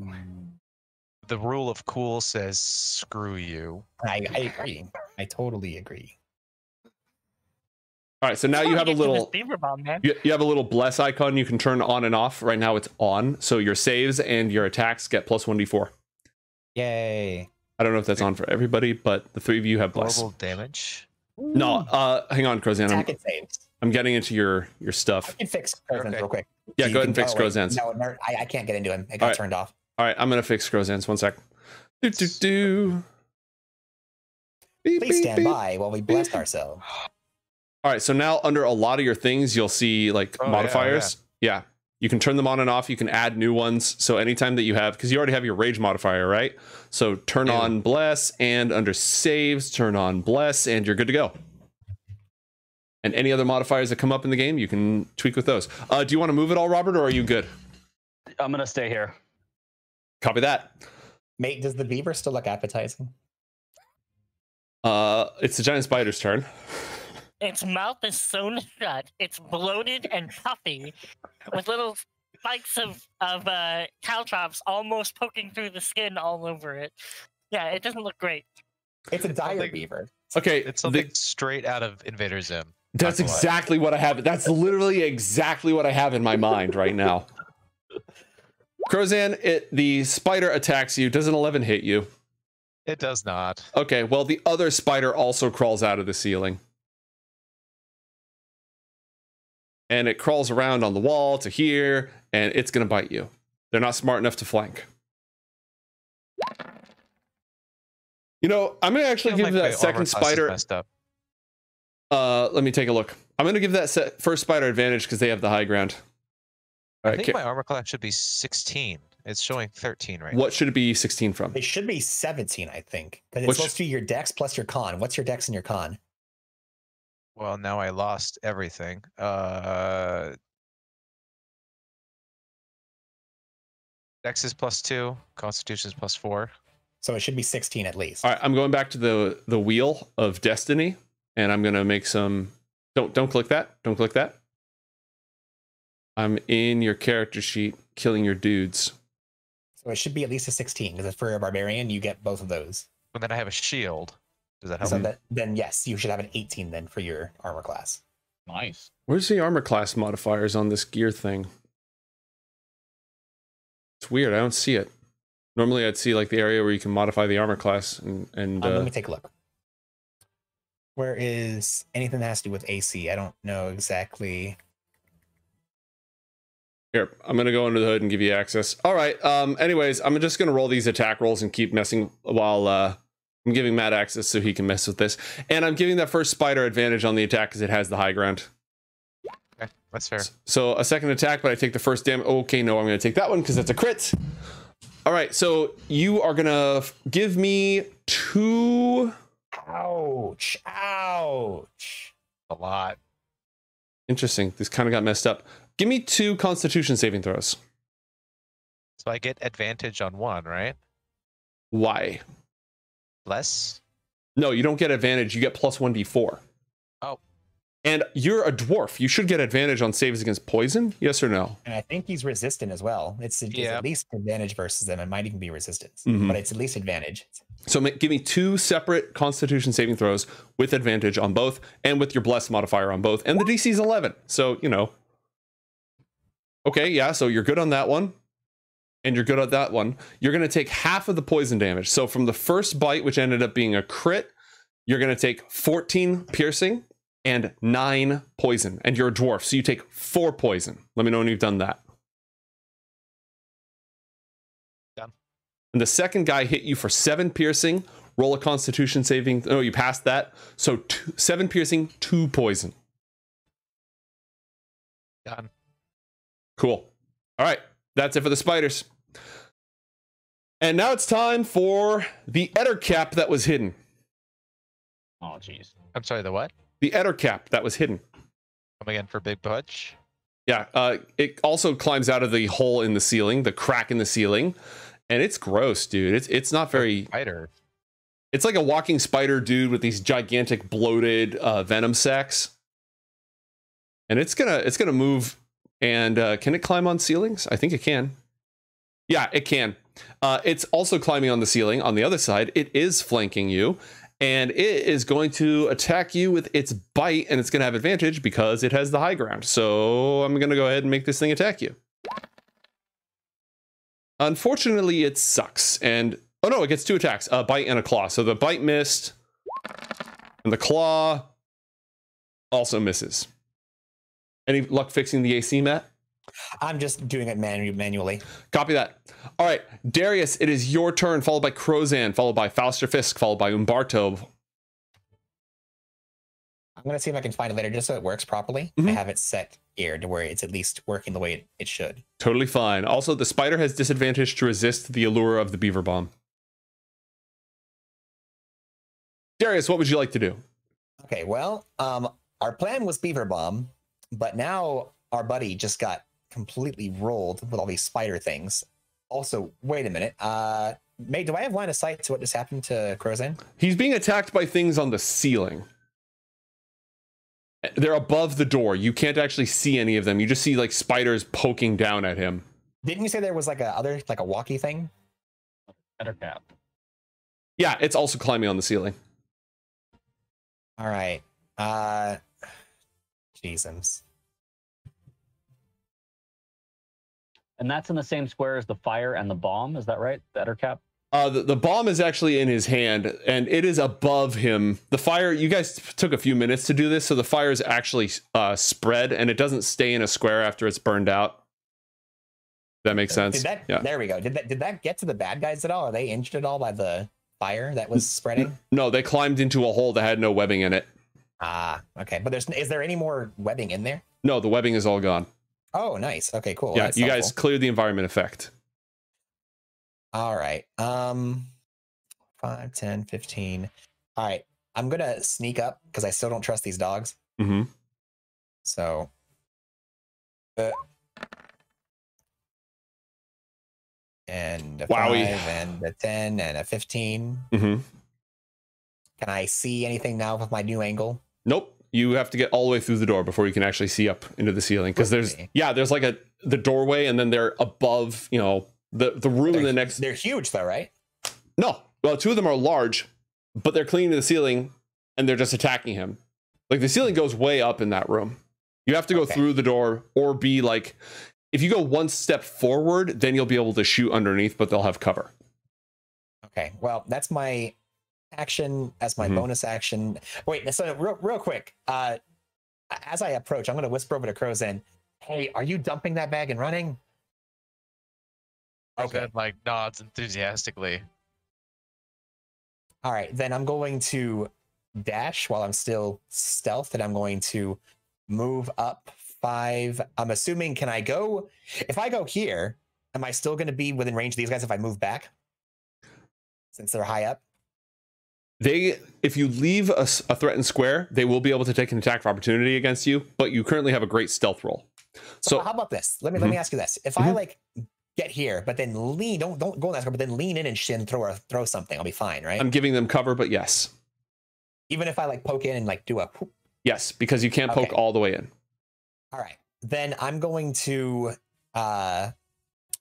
The rule of cool says screw you. I, I agree. I totally agree. All right, so now you have a Get to this little bomb, man. you, you have a little bless icon you can turn on and off. Right now it's on, so your saves and your attacks get plus one d four. Yay. I don't know if that's on for everybody, but the three of you have bless. Global damage. No, uh, hang on, Crozan. I'm, saves. I'm getting into your your I stuff. can fix Crozan's Okay. real quick. Yeah, So go ahead and fix oh, wait, Crozan's. No, no, I, I can't get into him. It got Alright. turned off. All right, I'm gonna fix Crozan's. One sec. Do do do. Please beep, stand beep. by while we bless ourselves. All right, so now under a lot of your things, you'll see like Oh, yeah, modifiers. Yeah, You can turn them on and off. You can add new ones. So anytime that you have, because you already have your rage modifier, right? So turn Yeah. on bless and under saves, turn on bless, and you're good to go. And any other modifiers that come up in the game, you can tweak with those. Uh, do you want to move it all, Robert, or are you good? I'm gonna stay here. Copy that. Mate, does the beaver still look appetizing? Uh, it's the giant spider's turn. Its mouth is sewn shut. It's bloated and puffy, with little spikes of of uh, caltrops almost poking through the skin all over it. Yeah, it doesn't look great. It's a dire Something- beaver. Okay, It's the- something straight out of Invader Zim. That's Not exactly what I have. That's literally exactly what I have in my mind right now. Crozan, it the spider attacks you. Does an 11 hit you? It does not. Okay, well the other spider also crawls out of the ceiling. And it crawls around on the wall to here, and it's gonna bite you. They're not smart enough to flank. You know, I'm gonna actually give like that second spider up. uh, let me take a look. I'm going to give that set first spider advantage because they have the high ground. All I right, think my armor class should be 16. It's showing 13 right now. what should it be 16 from? It should be 17, I think. Because it's Which- supposed to be your dex plus your con. What's your dex and your con? Now. Well, now I lost everything. Uh, Dex is plus two. Constitution is plus four. So it should be 16 at least. All right, I'm going back to the the wheel of destiny, and I'm going to make some. Don't don't click that. Don't click that. I'm in your character sheet, killing your dudes. So it should be at least a 16 because for a barbarian, you get both of those. But then I have a shield. Does that help? So that, then, yes, you should have an 18 then for your armor class. Nice. Where's the armor class modifiers on this gear thing? It's weird. I don't see it. Normally, I'd see like the area where you can modify the armor class, and and Um, uh, let me take a look. Where is anything that has to do with AC? I don't know exactly. Here, I'm gonna go under the hood and give you access. All right. Um. Anyways, I'm just gonna roll these attack rolls and keep messing while uh, I'm giving Matt access so he can mess with this. And I'm giving that first spider advantage on the attack because it has the high ground. Okay, that's fair. So a second attack, but I take the first damage. Okay, no, I'm gonna take that one because it's a crit. All right. So you are gonna give me two. Ouch! Ouch! A lot. Interesting. This kind of got messed up. Give me two Constitution saving throws. So I get advantage on one, right? Why? Less? No, you don't get advantage. You get plus 1d4. Oh. And you're a dwarf. You should get advantage on saves against poison. Yes or no? And I think he's resistant as well. It's, it's Yeah. at least advantage versus them. It might even be resistance, Mhm. but it's at least advantage. So ma- give me two separate Constitution saving throws with advantage on both, and with your bless modifier on both. And the DC is 11. So you know. Okay, yeah. So you're good on that one, and you're good at that one. You're going to take half of the poison damage. So from the first bite, which ended up being a crit, you're going to take 14 piercing and nine poison. And you're a dwarf, so you take four poison. Let me know when you've done that. Done. And the second guy hit you for seven piercing. Roll a Constitution saving. No, you passed that. So two, seven piercing, two poison. Done. Cool. All right, that's it for the spiders. And now it's time for the Ettercap that was hidden. Oh, jeez. I'm sorry, the what? The Ettercap that was hidden. Come again for Big Butch? Yeah, uh, it also climbs out of the hole in the ceiling, the crack in the ceiling, and it's gross, dude. It's it's not very. Spider. It's like a walking spider dude with these gigantic bloated uh, venom sacs. And it's gonna it's gonna move. And uh, can it climb on ceilings? I think it can. Yeah, it can. Uh, it's also climbing on the ceiling. On the other side, it is flanking you, and it is going to attack you with its bite, and it's going to have advantage because it has the high ground. So I'm going to go ahead and make this thing attack you. Unfortunately, it sucks, and oh no, it gets two attacks: a bite and a claw. So the bite missed, and the claw also misses. Any luck fixing the AC, Matt? I'm just doing it manu- manually. Copy that. All right, Darius, it is your turn, followed by Crozan, followed by Fauster Fisk, followed by Umberto. I'm gonna see if I can find it later, just so it works properly. I Mhm. have it set here to where it's at least working the way it, it should. Totally fine. Also, the spider has disadvantage to resist the allure of the beaver bomb. Darius, what would you like to do? Okay, well, um, our plan was Beaver Bomb, but now our buddy just got completely rolled with all these spider things. Also, wait a minute. Uh, May, do I have line of sight to what just happened to Crozan? He's being attacked by things on the ceiling. They're above the door. You can't actually see any of them. You just see like spiders poking down at him. Didn't you say there was like a other like a walkie thing? Better cap. Yeah, it's also climbing on the ceiling. All right. Uh, Jesus. And that's in the same square as the fire and the bomb. Is that right? Better cap. Uh, the, the bomb is actually in his hand and it is above him. The fire, you guys took a few minutes to do this, so the fire is actually uh, spread and it doesn't stay in a square after it's burned out. That makes sense. Did that? yeah. There we go. Did that? Did that get to the bad guys at all? Are they injured at all by the fire that was spreading? No, they climbed into a hole that had no webbing in it. Ah, okay. But there's is there any more webbing in there? No, the webbing is all gone. Oh, nice. Okay, cool. yeah, That's you guys cleared the environment effect. All right. Um 5, 10, 15. All right. I'm gonna sneak up because I still don't trust these dogs. Mm-hmm. So uh, and a Wowie. five and a 10 and a 15. Mm-hmm. Can I see anything now with my new angle? Nope. You have to get all the way through the door before you can actually see up into the ceiling. Because there's yeah, there's like a the doorway, and then they're above. You know the the room in They're, the next. they're huge though, right? No, well, two of them are large, but they're clinging to the ceiling, and they're just attacking him. Like the ceiling goes way up in that room. You have to go Okay. through the door or be like, if you go one step forward, then you'll be able to shoot underneath, but they'll have cover. Okay. Well, that's my action as my Mhm. bonus action. Wait, so real, real quick. Uh as I approach, I'm gonna whisper over to Crozan, hey, are you dumping that bag and running? Okay. Like nods enthusiastically. All right, then I'm going to dash while I'm still stealth, and I'm going to move up five. I'm assuming, can I go? If I go here, am I still going to be within range of these guys if I move back? Since they're high up? They, if you leave a threatened square, they will be able to take an attack of opportunity against you, but you currently have a great stealth roll. So So how about this? Let me let me ask you this: If I Mhm. like get here, but then lean, don't don't go in that square, but then lean in and, sh- and throw a, throw something, I'll be fine, right? I'm giving them cover, but yes, Even if I like poke in and like do a poop. yes, because you can't poke Okay. all the way in. All right. Then I'm going to uh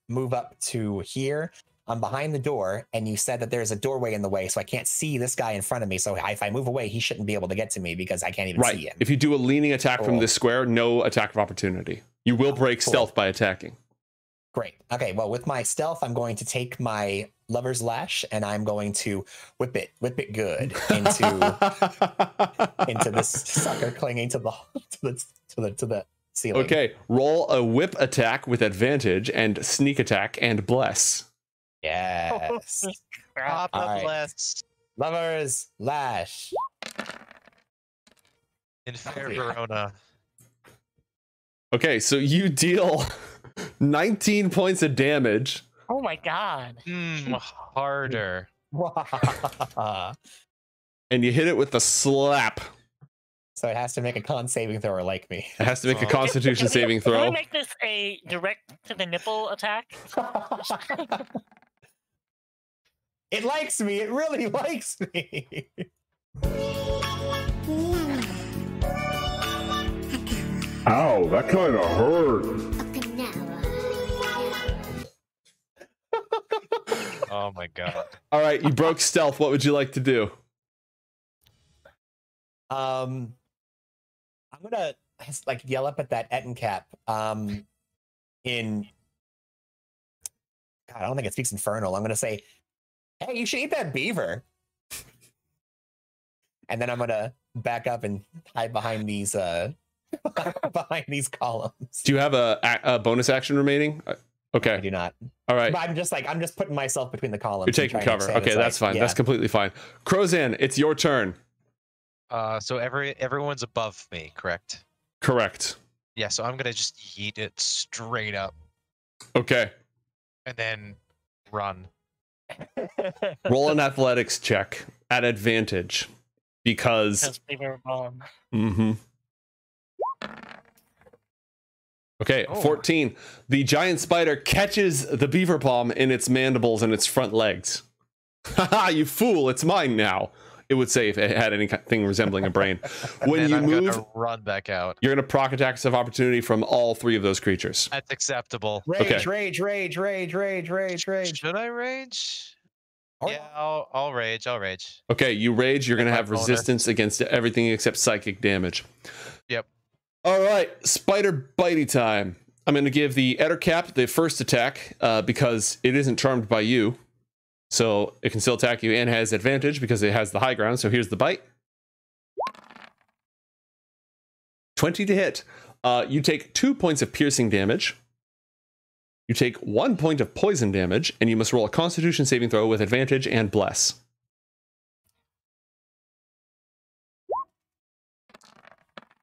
move up to here. I'm behind the door, and you said that there's a doorway in the way, so I can't see this guy in front of me. So if I move away, he shouldn't be able to get to me because I can't even see Right. him. If you do a leaning attack from this square, no attack of opportunity. You will oh, break cool. stealth by attacking. Great. Okay. Well, with my stealth, I'm going to take my lover's lash and I'm going to whip it, whip it good into into this sucker clinging to the to the to the to the ceiling. okay, roll a whip attack with advantage and sneak attack and bless. Yes. Crap. Papa Alright. bless Lover's lash. in fair Okay. Verona. Okay, so you deal 19 points of damage. Oh my god. Hmm, harder. and you hit it with a slap. So it has to make a con saving throw or like me. It has to make a Oh. constitution Can we- saving Can we throw. make this a direct to the nipple attack? It likes me. It really likes me. Ow, that kind of hurt. Oh my god. All right, you broke stealth. What would you like to do? Um, I'm gonna like yell up at that Ettercap. Um, in God, I don't think it speaks Infernal. I'm gonna say, "Hey, you should eat that beaver." And then I'm gonna back up and hide behind these uh behind these columns. Do you have a, a, a bonus action remaining? Uh, I Okay. do not. All right. But I'm just like I'm just putting myself between the columns. You're taking cover. Okay, that's like- fine. That's completely fine. Crozan, it's your turn. Uh, so every everyone's above me, correct? Correct. Yeah. So I'm gonna just yeet it straight up Okay. and then run. Roll an athletics check at advantage because. Because beaver bomb. hmm Okay, Oh. 14. The giant spider catches the beaver palm in its mandibles and its front legs. Haha, you fool, it's mine now. It would say if it had anything resembling a brain. When you I'm move, run back out. you're going to proc attacks of opportunity from all three of those creatures. That's acceptable. Rage, Okay. rage, rage, rage, rage, rage, rage. Should I rage? Or- Yeah, I'll, I'll rage. I'll rage. Okay, you rage, you're going to have bonus. resistance against everything except psychic damage. Yep. All right, spider bitey time. I'm going to give the Ettercap the first attack uh, because it isn't charmed by you. So it can still attack you and has advantage because it has the high ground. So here's the bite 20 to hit. Uh, you take two points of piercing damage. You take one point of poison damage, and you must roll a constitution saving throw with advantage and bless.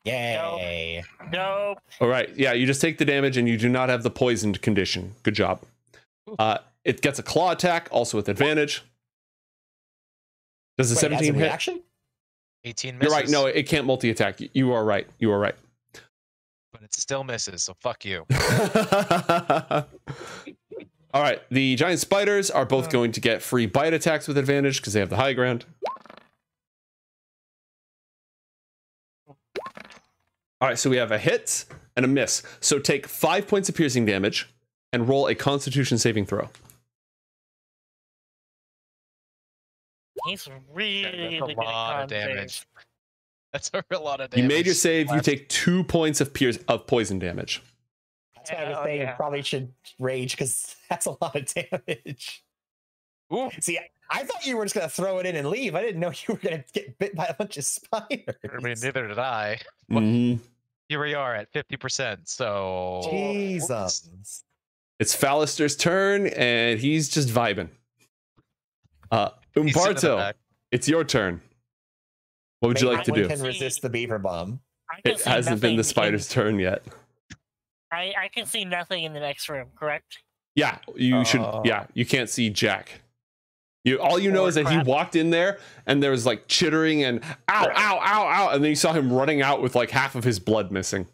Yay. Nope. All right. Yeah, you just take the damage and you do not have the poisoned condition. Good job. Uh, it gets a claw attack, also with advantage. Does the Wait, 17 hit? reaction? 18 You're right. No, it can't multi attack. You are right. You are right. but it still misses. So fuck you. All right. The giant spiders are both uh. going to get free bite attacks with advantage because they have the high ground. All right. So we have a hit and a miss. So take five points of piercing damage and roll a constitution saving throw. He's really That's a lot of con saves. damage. That's a real lot of damage. You made your save. You take two points of pierce of poison damage. That's why I was Hell saying yeah. probably should rage because that's a lot of damage. Ooh. See, I thought you were just gonna throw it in and leave. I didn't know you were gonna get bit by a bunch of spiders. I mean, neither did I. Mhm. Here we are at 50%. So. Jesus. It's Fallister's turn, and he's just vibing. Uh, He's sitting in the Umberto, it's your turn. What would you like to do? Can resist the beaver bomb. It hasn't been the spider's in- turn yet. I, I can see nothing in the next room, correct? Yeah, you should. Oh. Yeah, you can't see Jack. You all you know is that crap. he walked in there and there was like chittering and ow, ow, ow, ow, and then you saw him running out with like half of his blood missing.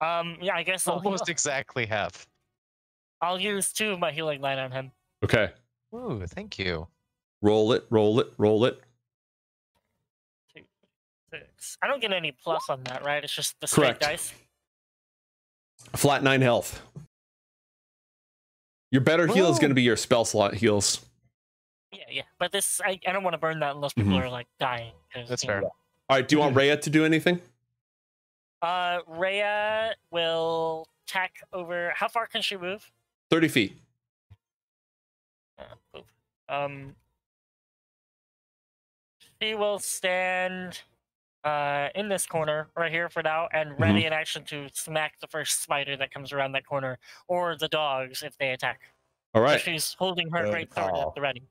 Um, yeah, I guess I'll, Almost exactly half. I'll use two of my healing light on him. Okay, Ooh, thank you. Roll it, roll it, roll it. Six. I don't get any plus on that, right? It's just the straight Correct. dice. Flat nine health. Your better heal is going to be your spell slot heals. Yeah, yeah. But this, I, I don't want to burn that unless people Mhm. are like dying. That's you know. fair. All right, do you want Rhea to do anything? Uh, Rhea will tack over. How far can she move? 30 feet. Uh. Um, she will stand uh, in this corner right here for now and ready in action to smack the first spider that comes around that corner or the dogs if they attack. All right. So. She's holding her Good great sword at the ready.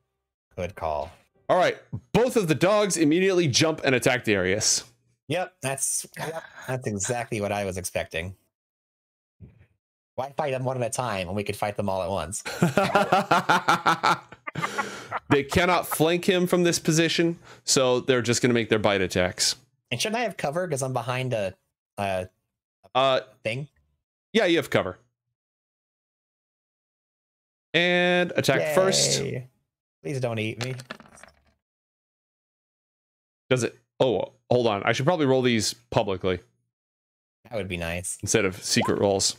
Good call. All right. Both of the dogs immediately jump and attack Darius. Yep, that's yep, that's exactly what I was expecting. Why fight them one at a time when we could fight them all at once? they cannot flank him from this position, so they're just going to make their bite attacks. And shouldn't I have cover because I'm behind a, a Uh, thing? yeah, you have cover. And attack first. Please don't eat me. Does it? Oh, hold on. I should probably roll these publicly That would be nice. instead of secret rolls.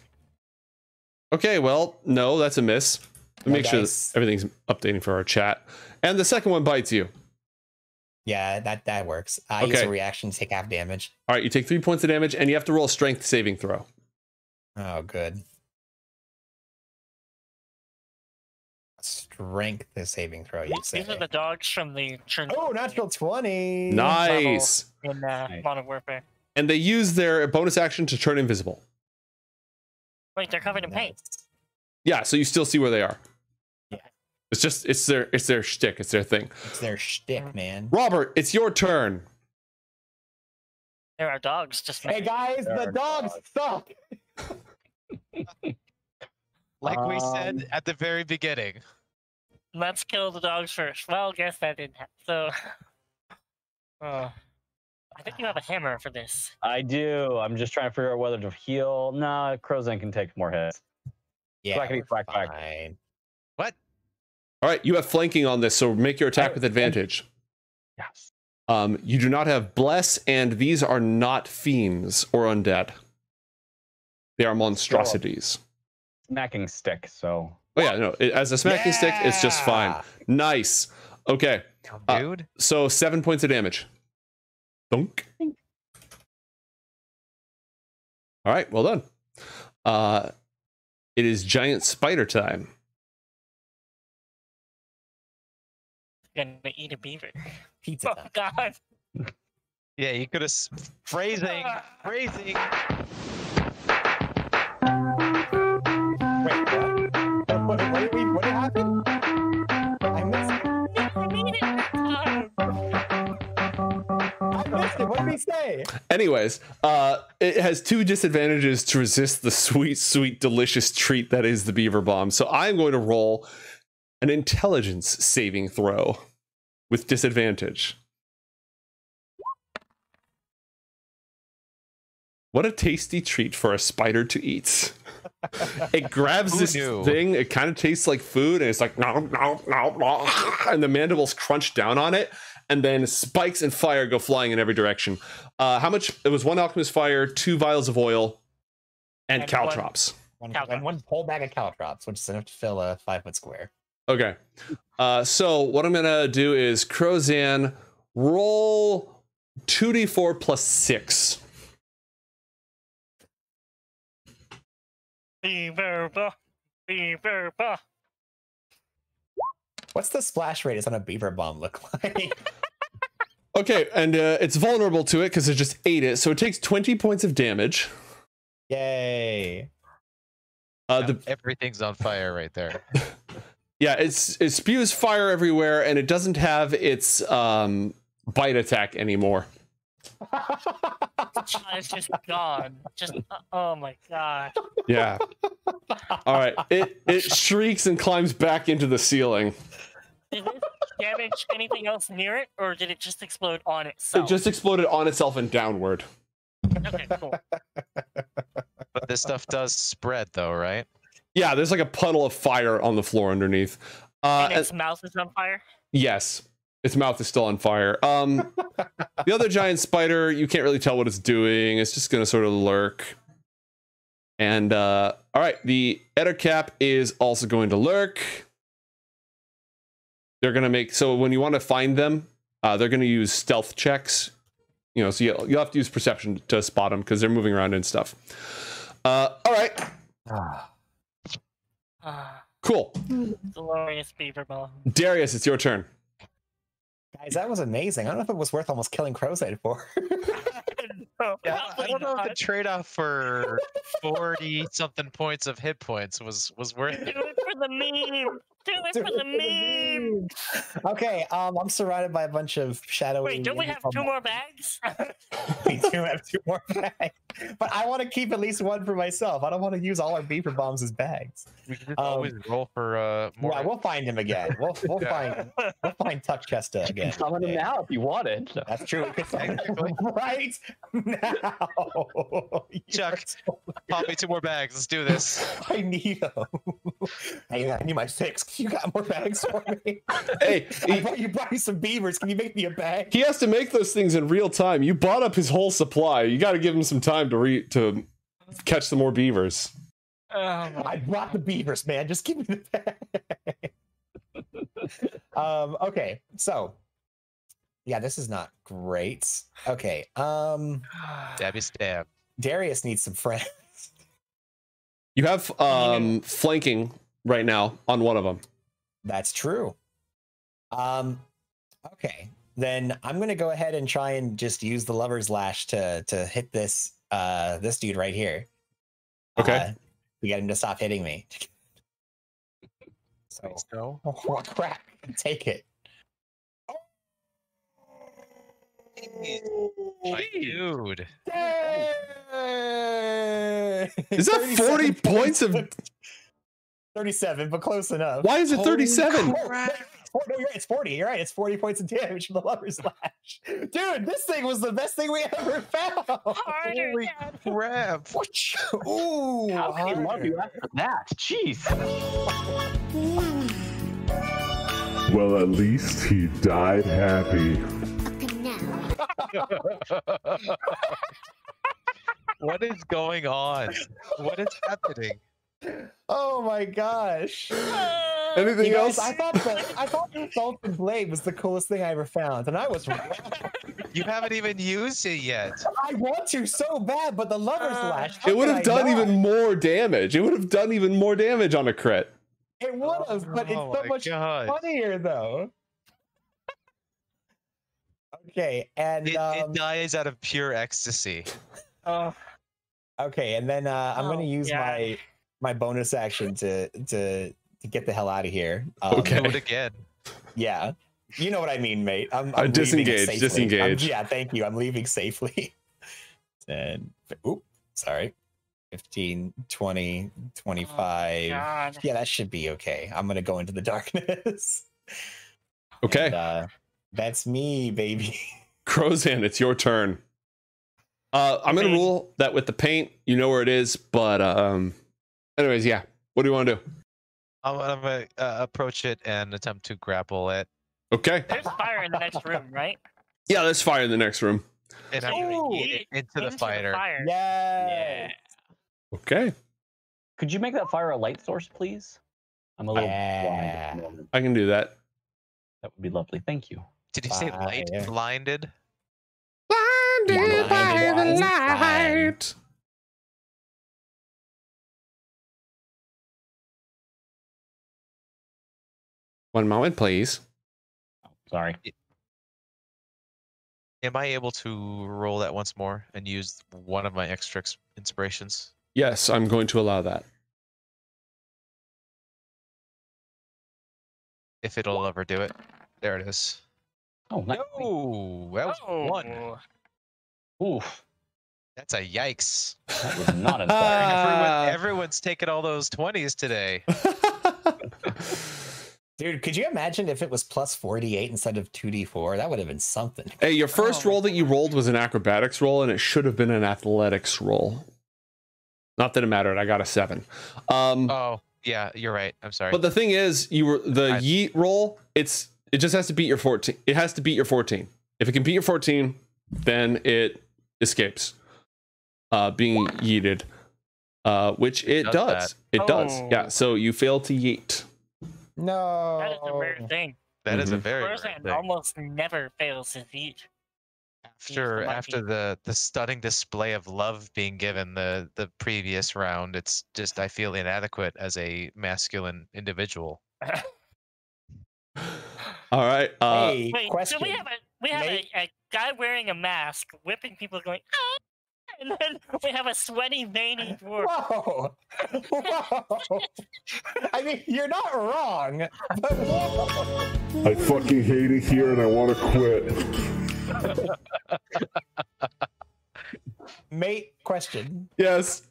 Okay, well, no, that's a miss. Let make sure that everything's updating for our chat. And the second one bites you. Yeah, that that works. I use a reaction to take half damage. All right, you take three points of damage, and you have to roll a strength saving throw. Oh, good. Strength is saving throw. You say. These are the dogs from the Chern- Oh, natural twenty. Nice. in uh, Nice. Modern Warfare. And they use their bonus action to turn invisible. Wait, they're covered in paint. Yeah, so you still see where they are. Yeah. It's just it's their it's their shtick, it's their thing. It's their shtick, man. Robert, it's your turn. There are dogs just Hey guys, There the are dogs suck. Like we said Um, at the very beginning. Let's kill the dogs first. Well, guess that didn't happen. So, uh, I think you have a hammer for this. I do. I'm just trying to figure out whether to heal. Nah, Crozan can take more hits. Yeah, Blackity we're black black. fine. What? All right, you have flanking on this, so make your attack I- with advantage. Yes. Um, you do not have bless, and these are not fiends or undead. They are monstrosities. Smacking stick. So Oh yeah, no. It, as a smacking stick, it's just fine. Nice. Okay, Uh, Dude, so seven points of damage. Dunk. All right, well done. Uh, it is giant spider time. Gonna eat a beaver. Pizza Oh. God! yeah, you could have phrasing, phrasing. Missed it. What did we say? Anyways, uh, it has two disadvantages to resist the sweet, sweet, delicious treat that is the beaver bomb. So I'm going to roll an intelligence saving throw with disadvantage. What a tasty treat for a spider to eat. it grabs Who this knew? thing, it kind of tastes like food, and it's like, no, no, no, no. And the mandibles crunch down on it, and then spikes and fire go flying in every direction. Uh, how much? It was one alchemist fire, two vials of oil, and, And caltrops. One, Caltrops. and one whole bag of caltrops, which is enough to fill a five foot square. Okay. Uh, so what I'm gonna do is Crozan roll 2d4 plus six. Beaver, bah, beaver, bah. What's the splash radius on a beaver bomb look like? Okay, and uh, it's vulnerable to it because it just ate it, so it takes 20 points of damage. Yay. Uh, the, Everything's on fire right there. yeah, it's it spews fire everywhere, and it doesn't have its um, bite attack anymore. It's just gone. Just uh, oh my god. Yeah. All right. It it shrieks and climbs back into the ceiling. Did it damage anything else near it, or did it just explode on itself? It just exploded on itself and downward. okay, cool. But this stuff does spread though, right? Yeah, there's like a puddle of fire on the floor underneath. Uh, and its mouth is on fire. Yes, its mouth is still on fire. Um, the other giant spider, you can't really tell what it's doing. It's just gonna sort of lurk. And uh, all right, the Ettercap is also going to lurk. They're gonna make so when you want to find them, uh, they're gonna use stealth checks. You know, so you'll, you'll have to use perception to spot them because they're moving around and stuff. Uh, all right, Ah, Ah, cool. glorious beaver bomb. Darius, it's your turn. Guys, that was amazing. I don't know if it was worth almost killing Crozide for. No, Yeah, I don't know if the trade-off for forty something points of hit points was was worth it. Do it. it for the meme. Do it for the meme. okay, um, I'm surrounded by a bunch of shadowy. Wait, don't we have two more bags? we do have two more bags, but I want to keep at least one for myself. I don't want to use all our beaver bombs as bags. We can just Um, always roll for uh more. Yeah, we'll find him again. We'll we'll Yeah. find we'll find Tuck Chesta again. summon him now if you wanted. That's true. we could summon him right now. Chuck, are so- Pop me two more bags. Let's do this. I need them. I need my six. You got more bags for me? Hey, I he, brought you brought me some beavers. Can you make me a bag? he has to make those things in real time. You bought up his whole supply. You got to give him some time to re to catch some more beavers. Oh, I brought the beavers, man. Just give me the bag. um, okay, so yeah, this is not great. Okay. Um Stabby stab. Darius needs some friends. You have um flanking right now on one of them. That's true. Um, okay, then I'm gonna go ahead and try and just use the lover's lash to to hit this uh this dude right here. Okay. Uh, to get him to stop hitting me. So, So oh crap! Take it. dude. Is that 40 points of- 37, but close enough. Why is it 37? Oh, no, you're right. It's 40. You're right. It's 40 points of damage from the lover's lash. Dude, this thing was the best thing we ever found. harder, Holy Dad. crap. Whoosh. Ooh. How can he love you after that? Jeez. Well, at least he died happy. what is going on? What is happening? Oh my gosh. Anything You guys, else? I thought the I thought the Sultan Blade was the coolest thing I ever found, and I was wrong. You haven't even used it yet. I want to so bad, but the lover's Uh, lash. It would have done even more damage. It would have done even more damage on a crit. It would have, but it's Oh so my much God. funnier though. Okay, and It, um, it dies out of pure ecstasy. Oh, okay, and then uh, I'm Oh, gonna use yeah. my my bonus action to to to get the hell out of here. Um, Okay. Do it again. Yeah, you know what I mean, mate. I'm, Uh, I'm leaving it disengage, safely. I'm- yeah, thank you. I'm leaving safely. And oop, sorry. 15, 20, 25. God. yeah, that should be okay. I'm gonna go into the darkness. Okay. And, uh, that's me, baby. Crozan, it's your turn. Uh, I'm gonna rule that with the paint, you know where it is, but um, anyways, yeah. What do you want to do? I'm, I'm gonna uh, approach it and attempt to grapple it. Okay. There's fire in the next room, right? Yeah, let's fire in the next room. And I'm Ooh. gonna eat it into the fighter. fire. Yeah. yeah. Okay. Could you make that fire a light source, please? I'm a little blind Yeah. at the moment. I can do that. That would be lovely. Thank you. Did you say light Fire. blinded? Blinded by the light. One moment, please. Oh, sorry. Am I able to roll that once more and use one of my extra inspirations? Yes, I'm going to allow that. If it'll ever do it. There it is. Oh, nice. No, that was one. Oh, Oof. That's a yikes. That was not inspiring. Everyone, Ah. everyone's taking all those 20s today. Dude, could you imagine if it was plus 48 instead of 2d4? That would have been something. hey, your first Oh roll that you rolled was an acrobatics roll, and it should have been an athletics roll. Not that it mattered. I got a seven. Um, Oh, yeah, you're right. I'm sorry. But the thing is, you were the I- yeet roll. It's it just has to beat your fourteen. It has to beat your fourteen. If it can beat your fourteen, then it escapes uh, being yeeted, uh, which it Does does. that. It does. Oh. Yeah. So you fail to yeet. No. that is a rare thing. that is a Mhm. very rare Frozen thing. almost never fails his eat. after lucky. after the the stunning display of love being given the the previous round it's just i feel inadequate as a masculine individual All right. Uh, hey, Wait, question. so we have a we have a, a guy wearing a mask whipping people going ah! and then we have a sweaty veiny dwarf. Whoa. Whoa. I mean, you're not wrong. But whoa. I fucking hate it here and I want to quit. Mate, question. yes.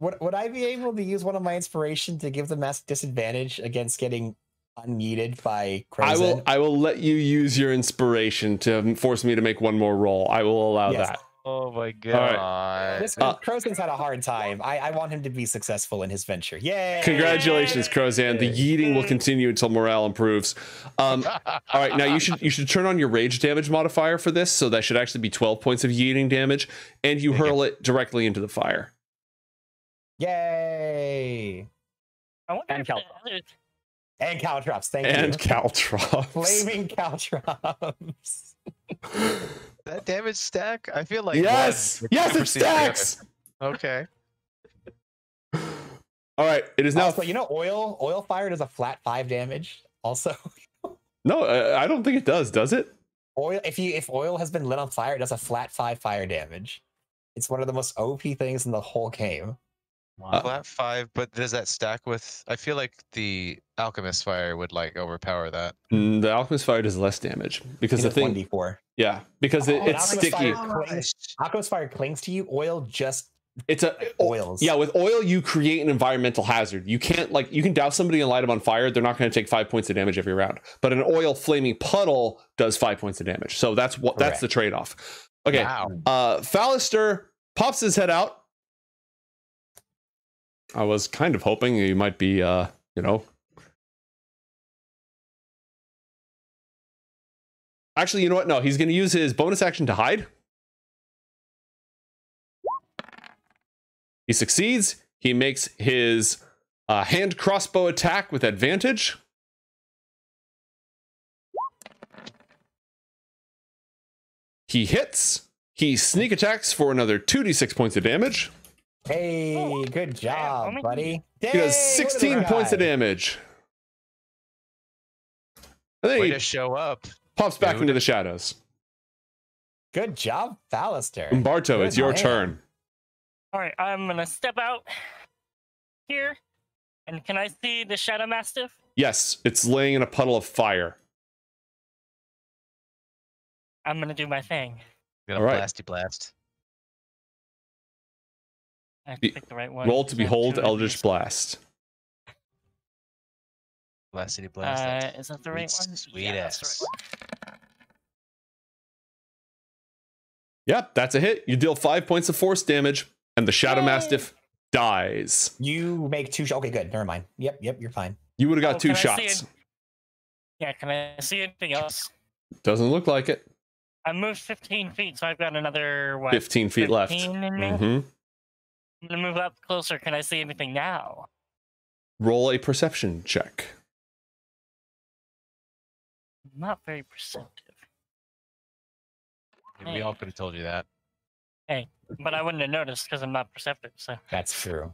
Would, would I be able to use one of my inspiration to give the mask disadvantage against getting unyeeted by I will. I will let you use your inspiration to force me to make one more roll. I will allow Yes. that. Oh my right. god. This Uh, Crozan's had a hard time. I, I want him to be successful in his venture. Yay! Congratulations, Crozan. The yeeting will continue until morale improves. Um, all right, now you should you should turn on your rage damage modifier for this, so that should actually be 12 points of yeeting damage, and you hurl it directly into the fire. Yay! I wonder And Caltrops. And caltrops. Thank And you. caltrops. Flaming caltrops. that damage stack? I feel like yes, yes, it supersedes the other. stacks. Okay. All right, it is now. also, you know, oil oil fire does a flat five damage. Also, no, I, I don't think it does. Does it? oil if you if oil has been lit on fire, it does a flat five fire damage. It's one of the most OP things in the whole game. Uh, Flat five, but does that stack with? I feel like the alchemist fire would like overpower that. Mm, the alchemist fire does less damage because the thing. one thing, d four. yeah, because it, Oh, it's alchemist sticky. fire clings. Alchemist fire clings to you. Oil just It's a oils. Yeah, with oil, you create an environmental hazard. You can't like you can douse somebody and light them on fire. They're not going to take five points of damage every round. But an oil flaming puddle does five points of damage. So that's what that's the trade off. Okay, Wow. uh, Fallister pops his head out. I was kind of hoping he might be, uh, you know. Actually, you know what? No, he's going to use his bonus action to hide. He succeeds. He makes his uh, hand crossbow attack with advantage. He hits. He sneak attacks for another 2d6 points of damage. Hey, Oh, good job, homie. buddy. He does Yay, look at 16 this points of damage. And then Way he to show up. pops back dude. into the shadows. Good job, Fallister. Umberto, it's your man. turn. All right, I'm gonna step out here, and can I see the Shadow Mastiff? Yes, it's laying in a puddle of fire. I'm gonna do my thing. Gonna All right. blasty blast. I have Be- to pick the right one. Roll to behold Eldritch these. Blast. Blasty blast. Uh, is that the right sweet, one? Sweet Yeah, that's the ass. right. Yep, that's a hit. You deal five points of force damage, and the Shadow Yay. Mastiff dies. You make two. shots. okay, good. Never mind. Yep, yep, you're fine. You would have got Oh, two can I see shots. it? Yeah, can I see anything else? Doesn't look like it. I moved 15 feet, so I've got another what? 15 feet left. 13 in me. Mhm. I'm gonna move up closer. Can I see anything now? Roll a perception check. Not very perceptive, We all could have told you that. Hey, but I wouldn't have noticed because I'm not perceptive. So That's true.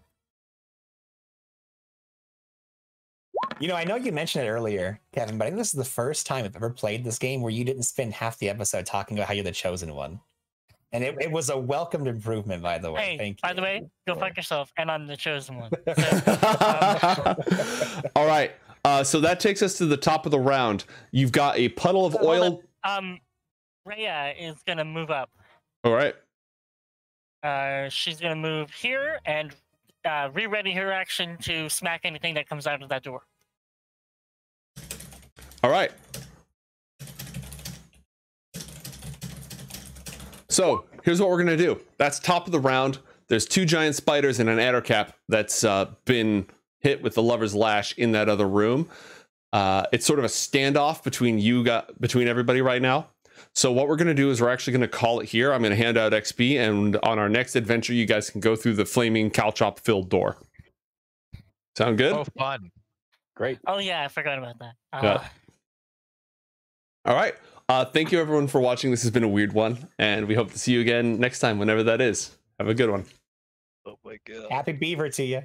You know, I know you mentioned it earlier, Kevin, but I think this is the first time I've ever played this game where you didn't spend half the episode talking about how you're the chosen one. And it, it was a welcomed improvement, by the way. hey, Thank by you. the way, go fuck yourself, and I'm the chosen one. All right. Uh, so that takes us to the top of the round. You've got a puddle of Hold oil. Um, Rhea is gonna move up. All right. Uh, she's gonna move here and uh, re-ready her action to smack anything that comes out of that door. All right. So here's what we're gonna do. That's top of the round. There's two giant spiders and an Ettercap that's uh, been hit with the lover's lash in that other room. Uh, it's sort of a standoff between you got between everybody right now. So what we're gonna do is we're actually gonna call it here. I'm gonna hand out XP, and on our next adventure, you guys can go through the flaming caltrop filled door. Sound good? Oh, fun. Great. Oh yeah, I forgot about that. Uh, Yeah. All right. Uh, thank you everyone for watching. This has been a weird one, and we hope to see you again next time, whenever that is. Have a good one. Oh my god. Happy Beaver to you.